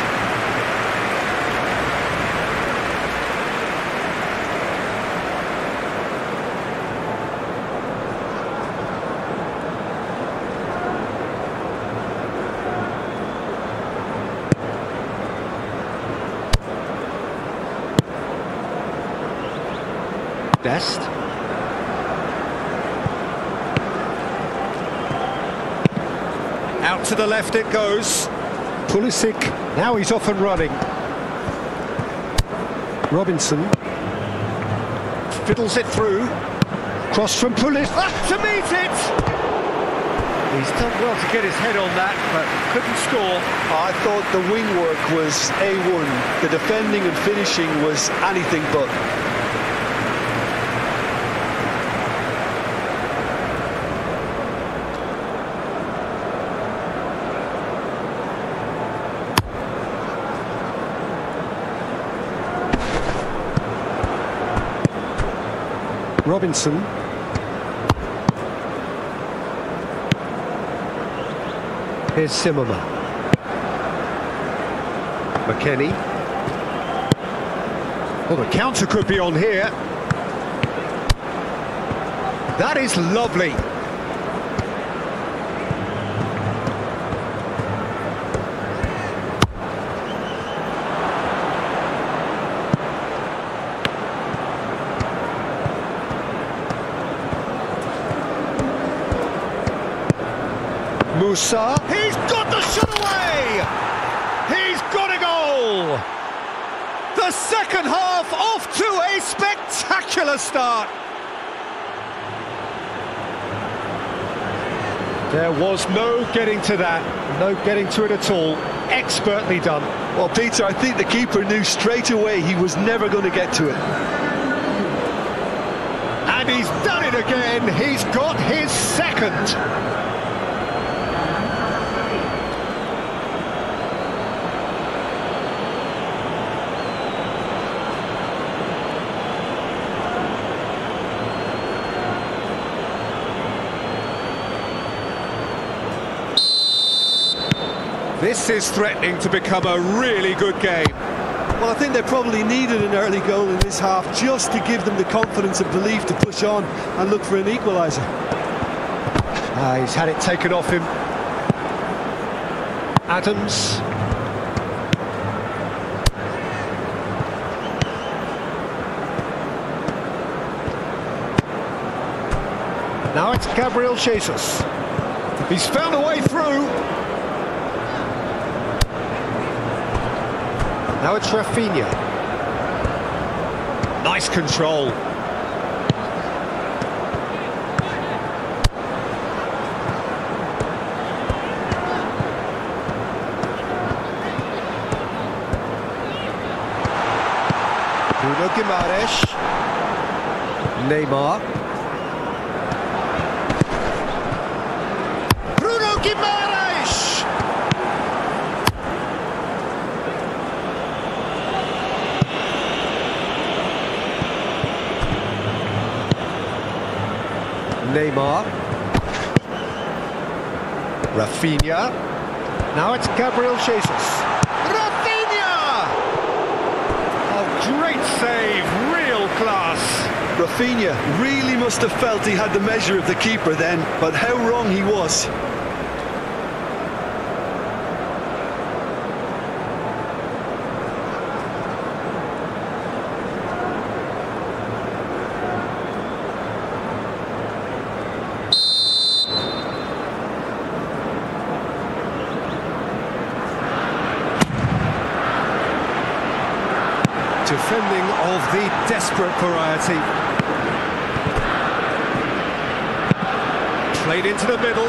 Best. Out to the left it goes. Pulisic, now he's off and running. Robinson. Fiddles it through. Cross from Pulisic. Ah, to meet it! He's done well to get his head on that, but couldn't score. I thought the wing work was A1. The defending and finishing was anything but. Robinson. Here's Zimmerman. McKennie. Well, the counter could be on here. That is lovely. He's got the shot away! He's got a goal! The second half off to a spectacular start. There was no getting to that, no getting to it at all. Expertly done. Well, Peter, I think the keeper knew straight away he was never going to get to it. And he's done it again. He's got his second. This is threatening to become a really good game. Well, I think they probably needed an early goal in this half just to give them the confidence and belief to push on and look for an equaliser. Ah, he's had it taken off him. Adams. Now it's Gabriel Jesus. He's found a way through. Now it's Rafinha. Nice control. Bruno Guimaraes. Neymar. Neymar. Rafinha. Now it's Gabriel Jesus. Rafinha! Oh, great save, real class. Rafinha really must have felt he had the measure of the keeper then, but how wrong he was. Defending of the desperate variety. Played into the middle.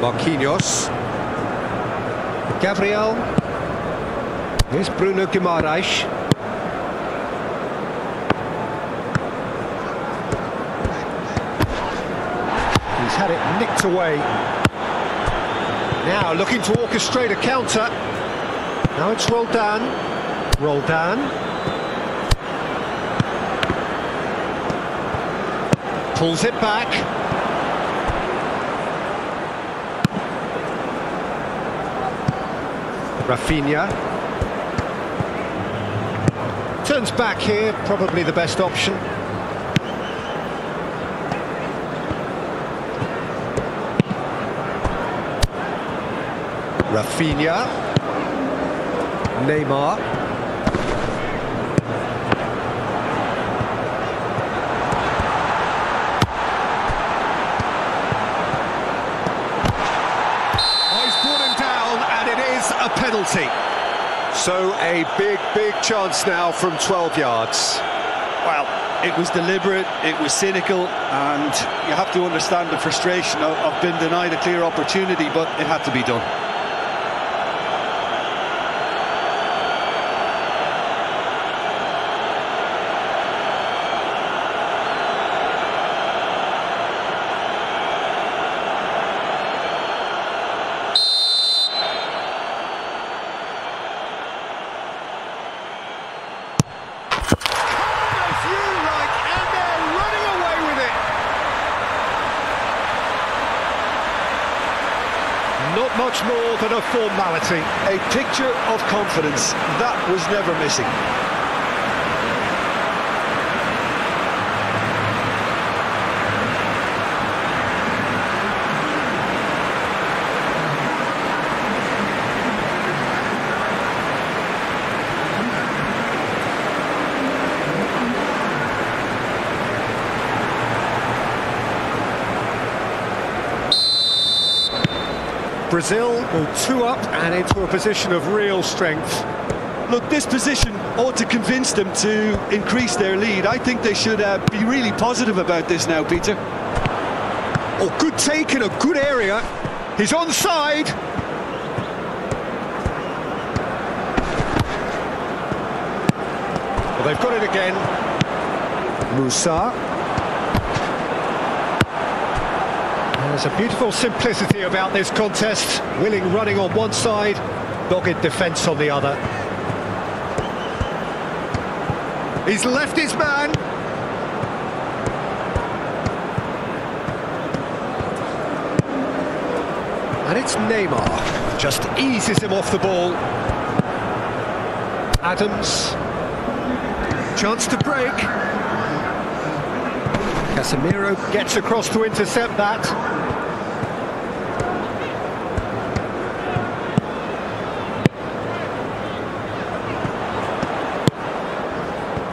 Marquinhos. Gabriel. Here's Bruno Guimaraes. He's had it nicked away. Now looking to orchestrate a counter. Now it's Roldan. Roldan. Pulls it back. Rafinha. Turns back here, probably the best option. Rafinha. Neymar. Oh, he's brought him down, and it is a penalty. So a big, big chance now from 12 yards. Well, it was deliberate, it was cynical, and you have to understand the frustration of, of being denied a clear opportunity, but it had to be done. not much more than a. Picture of confidence. That was never missing. Brazil go two up and into a position of real strength. Look, this position ought to convince them to increase their lead. I think they should uh, be really positive about this now, Peter. Oh, good take in a good area. He's onside. Well, they've got it again. Musah. There's a beautiful simplicity about this contest. Willing running on one side, dogged defence on the other. He's left his man. And it's Neymar. Just eases him off the ball. Adams. Chance to break. Casemiro gets across to intercept that.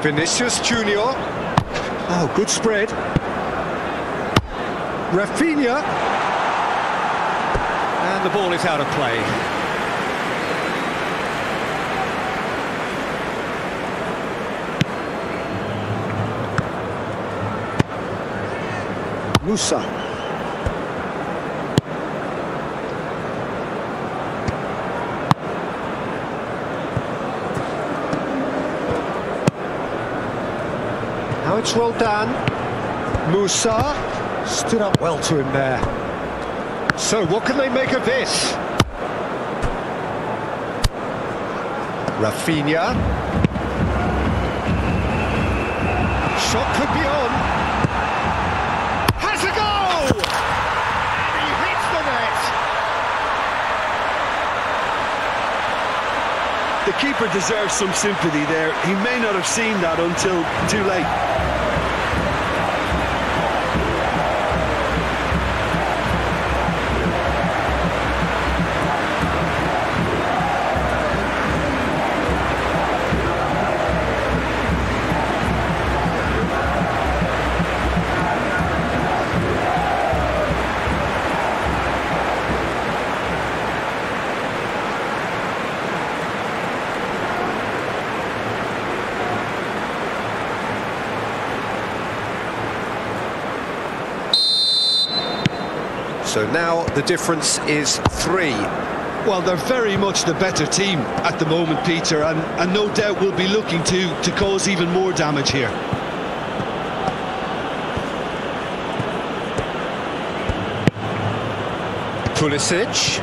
Vinicius Junior. Oh, good spread. Rafinha. And the ball is out of play. Musah. It's Roldan. Musah stood up well to him there. So what can they make of this? Rafinha. Shot could be on. Has a goal! And he hits the net. The keeper deserves some sympathy there. He may not have seen that until too late. The difference is three. Well, they're very much the better team at the moment, Peter, and, and no doubt will be looking to, to cause even more damage here. Pulisic.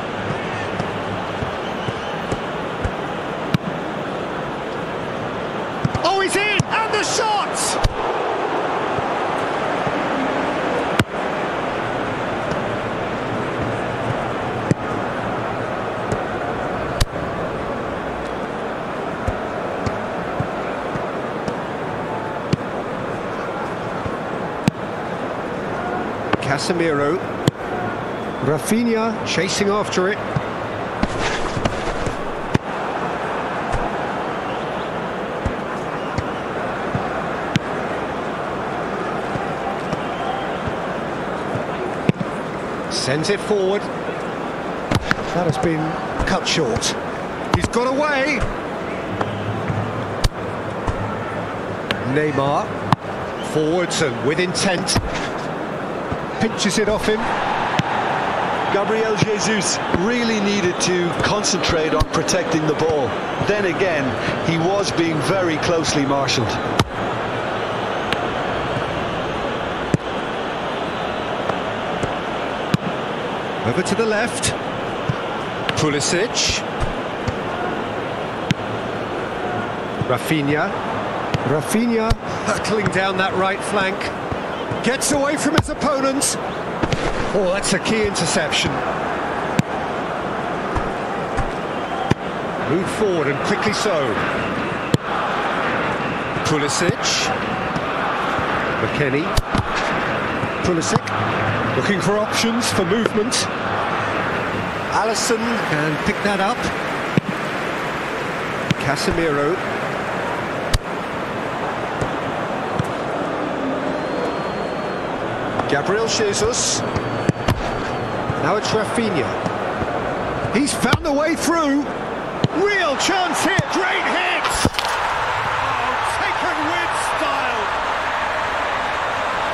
Oh, he's in! And the shot! Casemiro. Rafinha chasing after it. Sends it forward. That has been cut short. He's got away. Neymar. Forwards and with intent. Pinches it off him. Gabriel Jesus really needed to concentrate on protecting the ball. Then again, he was being very closely marshalled. Over to the left. Pulisic. Rafinha. Rafinha hurtling down that right flank. Gets away from his opponents. Oh, that's a key interception. Move forward and quickly so. Pulisic. McKennie. Pulisic. Looking for options for movement. Alisson can pick that up. Casemiro. Gabriel Jesus. Now it's Rafinha. He's found the way through. Real chance here. Great hit. Oh, taken with style.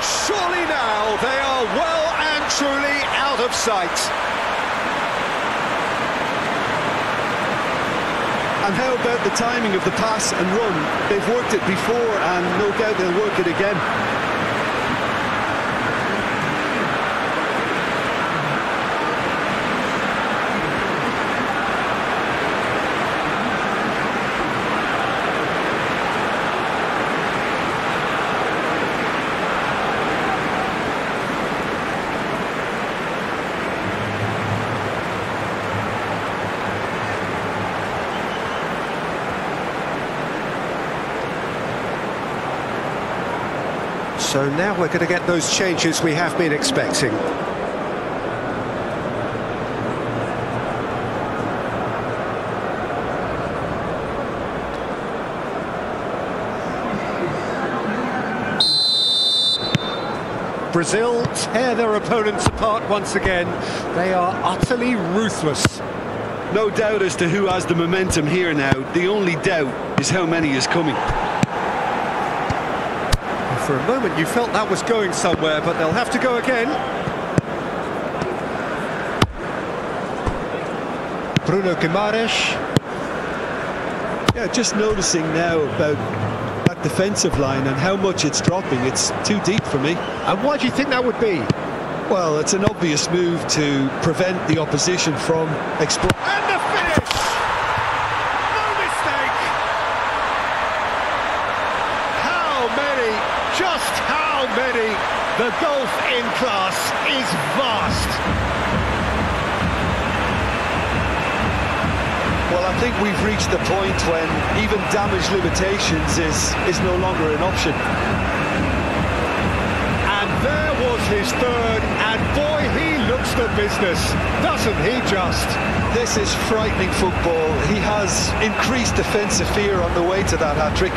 Surely now they are well and truly out of sight. And how about the timing of the pass and run? They've worked it before and no doubt they'll work it again. So now we're going to get those changes we have been expecting. Brazil tear their opponents apart once again. They are utterly ruthless. No doubt as to who has the momentum here now. The only doubt is how many is coming. For a moment you felt that was going somewhere, but they'll have to go again. Bruno Guimaraes. Yeah, just noticing now about that defensive line and how much it's dropping. It's too deep for me. And why do you think that would be? Well, it's an obvious move to prevent the opposition from exploiting. Reached the point when even damage limitations is, is no longer an option. And there was his third, and boy, he looks the business, doesn't he just? This is frightening football. He has increased defensive fear on the way to that hat-trick.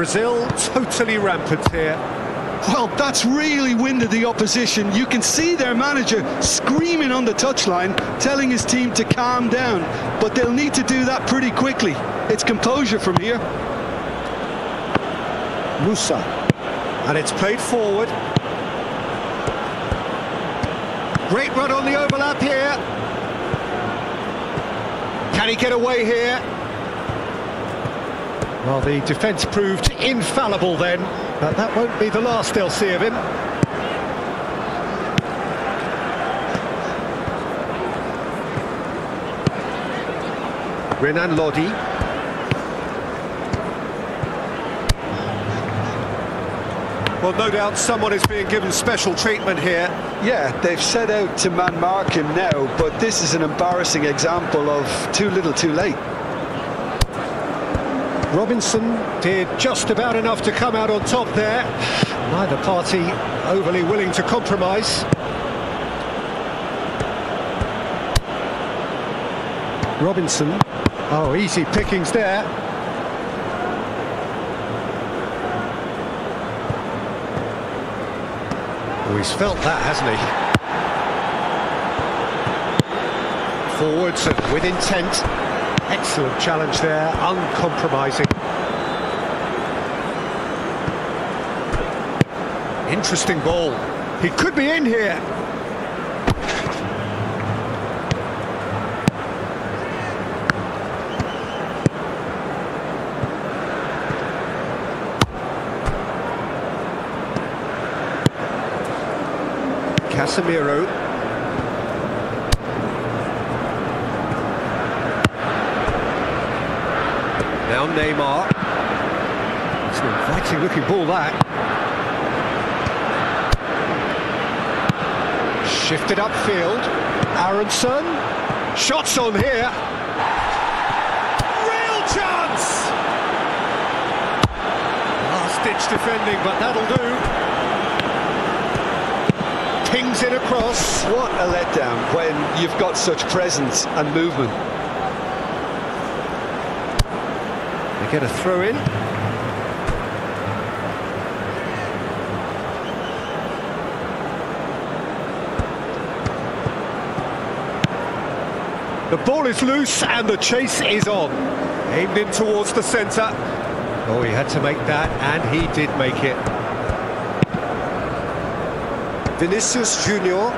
Brazil totally rampant here. Well, that's really winded the opposition. You can see their manager screaming on the touchline, telling his team to calm down. But they'll need to do that pretty quickly. It's composure from here. Musah. And it's played forward. Great run on the overlap here. Can he get away here? Well, the defence proved infallible then, but that won't be the last they'll see of him. Renan Lodi. Well, no doubt someone is being given special treatment here. Yeah, they've set out to man mark him now, but this is an embarrassing example of too little too late. Robinson did just about enough to come out on top there. Neither party overly willing to compromise. Robinson. Oh, easy pickings there. Oh, he's felt that, hasn't he? Forwards with intent. Excellent challenge there, uncompromising. Interesting ball. He could be in here. Casemiro looking ball that. Shifted upfield. Aaronson. Shots on here. Real chance! Last ditch defending, but that'll do. Pings it across. What a letdown when you've got such presence and movement. They get a throw in. The ball is loose and the chase is on. Aimed in towards the centre. Oh, he had to make that, and he did make it. Vinicius Junior.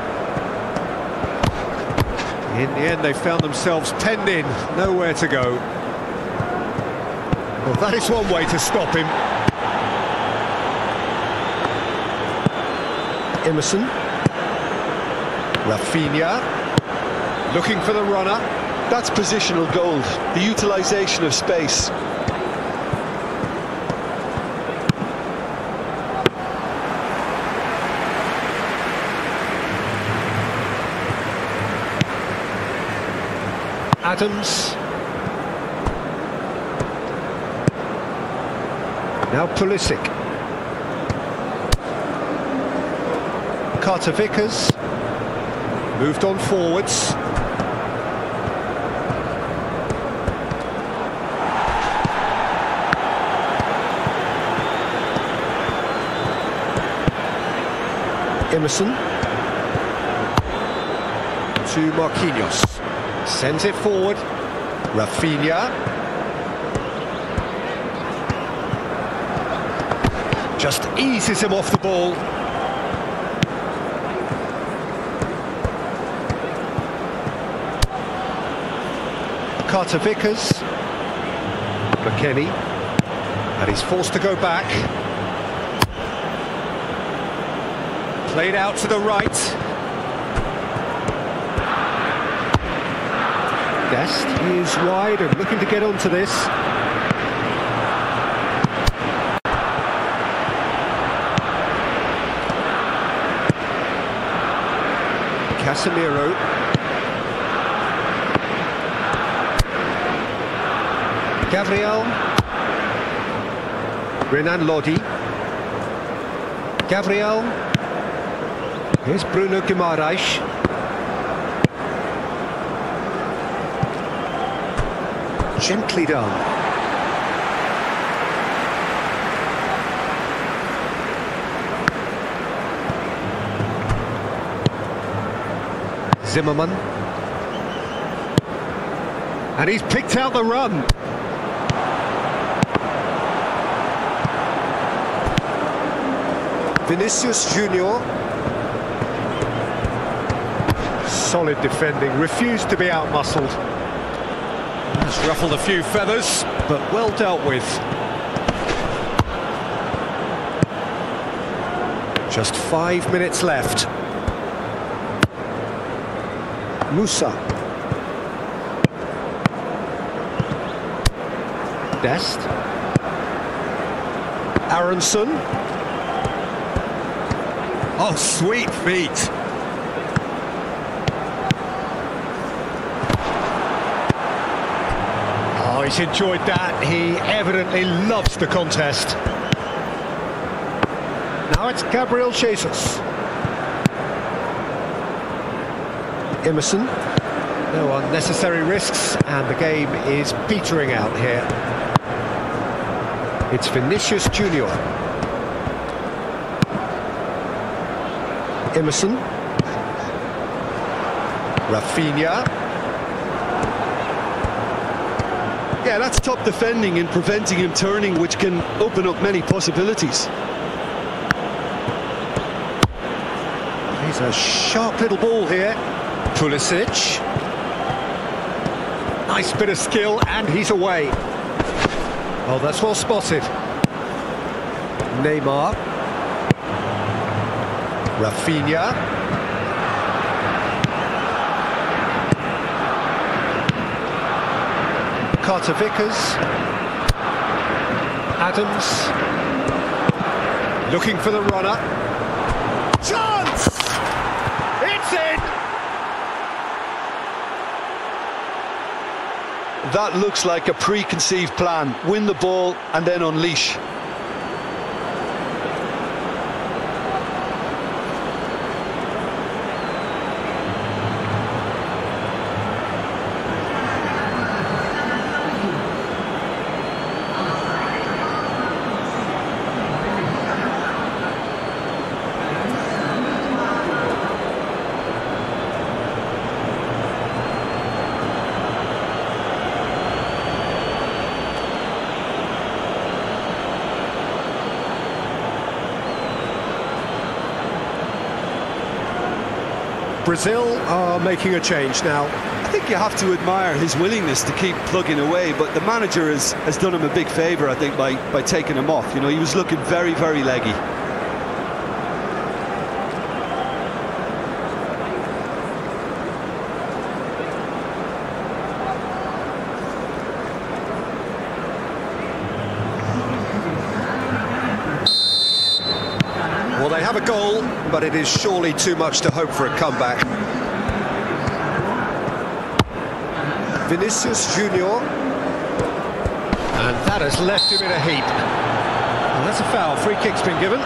In the end, they found themselves penned in, nowhere to go. Well, that is one way to stop him. Emerson. Rafinha. Looking for the runner. That's positional gold, the utilisation of space. Adams. Now Pulisic. Carter Vickers. Moved on forwards. Emerson. To Marquinhos. Sends it forward. Rafinha. Just eases him off the ball. Carter Vickers. McKennie. And he's forced to go back. Played out to the right. Dest is wide and looking to get onto this. Casemiro. Gabriel. Renan Lodi. Gabriel. Here's Bruno Guimaraes. Gently done. Zimmerman. And he's picked out the run. Vinicius Junior. Solid defending, refused to be outmuscled. Ruffled a few feathers, but well dealt with. Just five minutes left. Musah. Dest. Aaronson. Oh, sweet feet. Enjoyed that. He evidently loves the contest. Now it's Gabriel Jesus. Emerson. No unnecessary risks, and the game is petering out here. It's Vinicius Junior. Emerson. Rafinha. Yeah, that's top defending and preventing him turning, which can open up many possibilities. He's a sharp little ball here. Pulisic. Nice bit of skill, and he's away. Oh, that's well spotted. Neymar. Rafinha. Carter Vickers. Adams. Looking for the runner. Chance! It's in! That looks like a preconceived plan. Win the ball and then unleash. Brazil are making a change now. I think you have to admire his willingness to keep plugging away, but the manager has, has done him a big favour, I think, by, by taking him off. You know, he was looking very, very leggy. Well, they have a goal, but it is surely too much to hope for a comeback. Vinicius Junior. And that has left him in a heap. And that's a foul. Free kick's been given.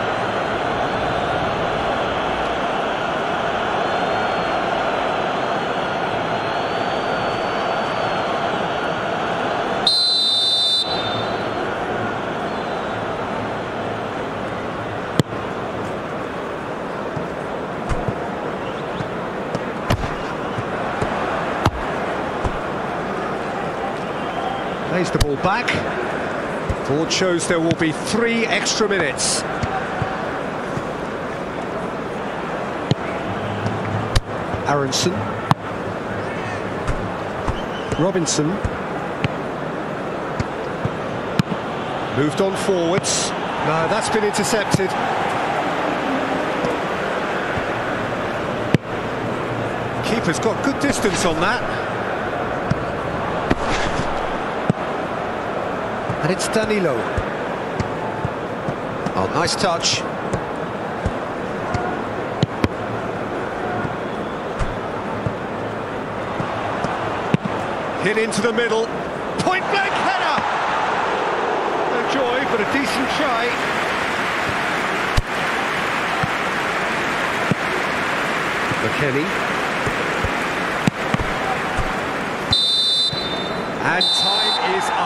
Plays the ball back. Board shows there will be three extra minutes. Aaronson. Robinson. Moved on forwards. No, that's been intercepted. Keeper's got good distance on that. And it's Danilo. Oh, nice touch. Hit into the middle. Point blank header! No joy, but a decent try. McKennie. And time is up.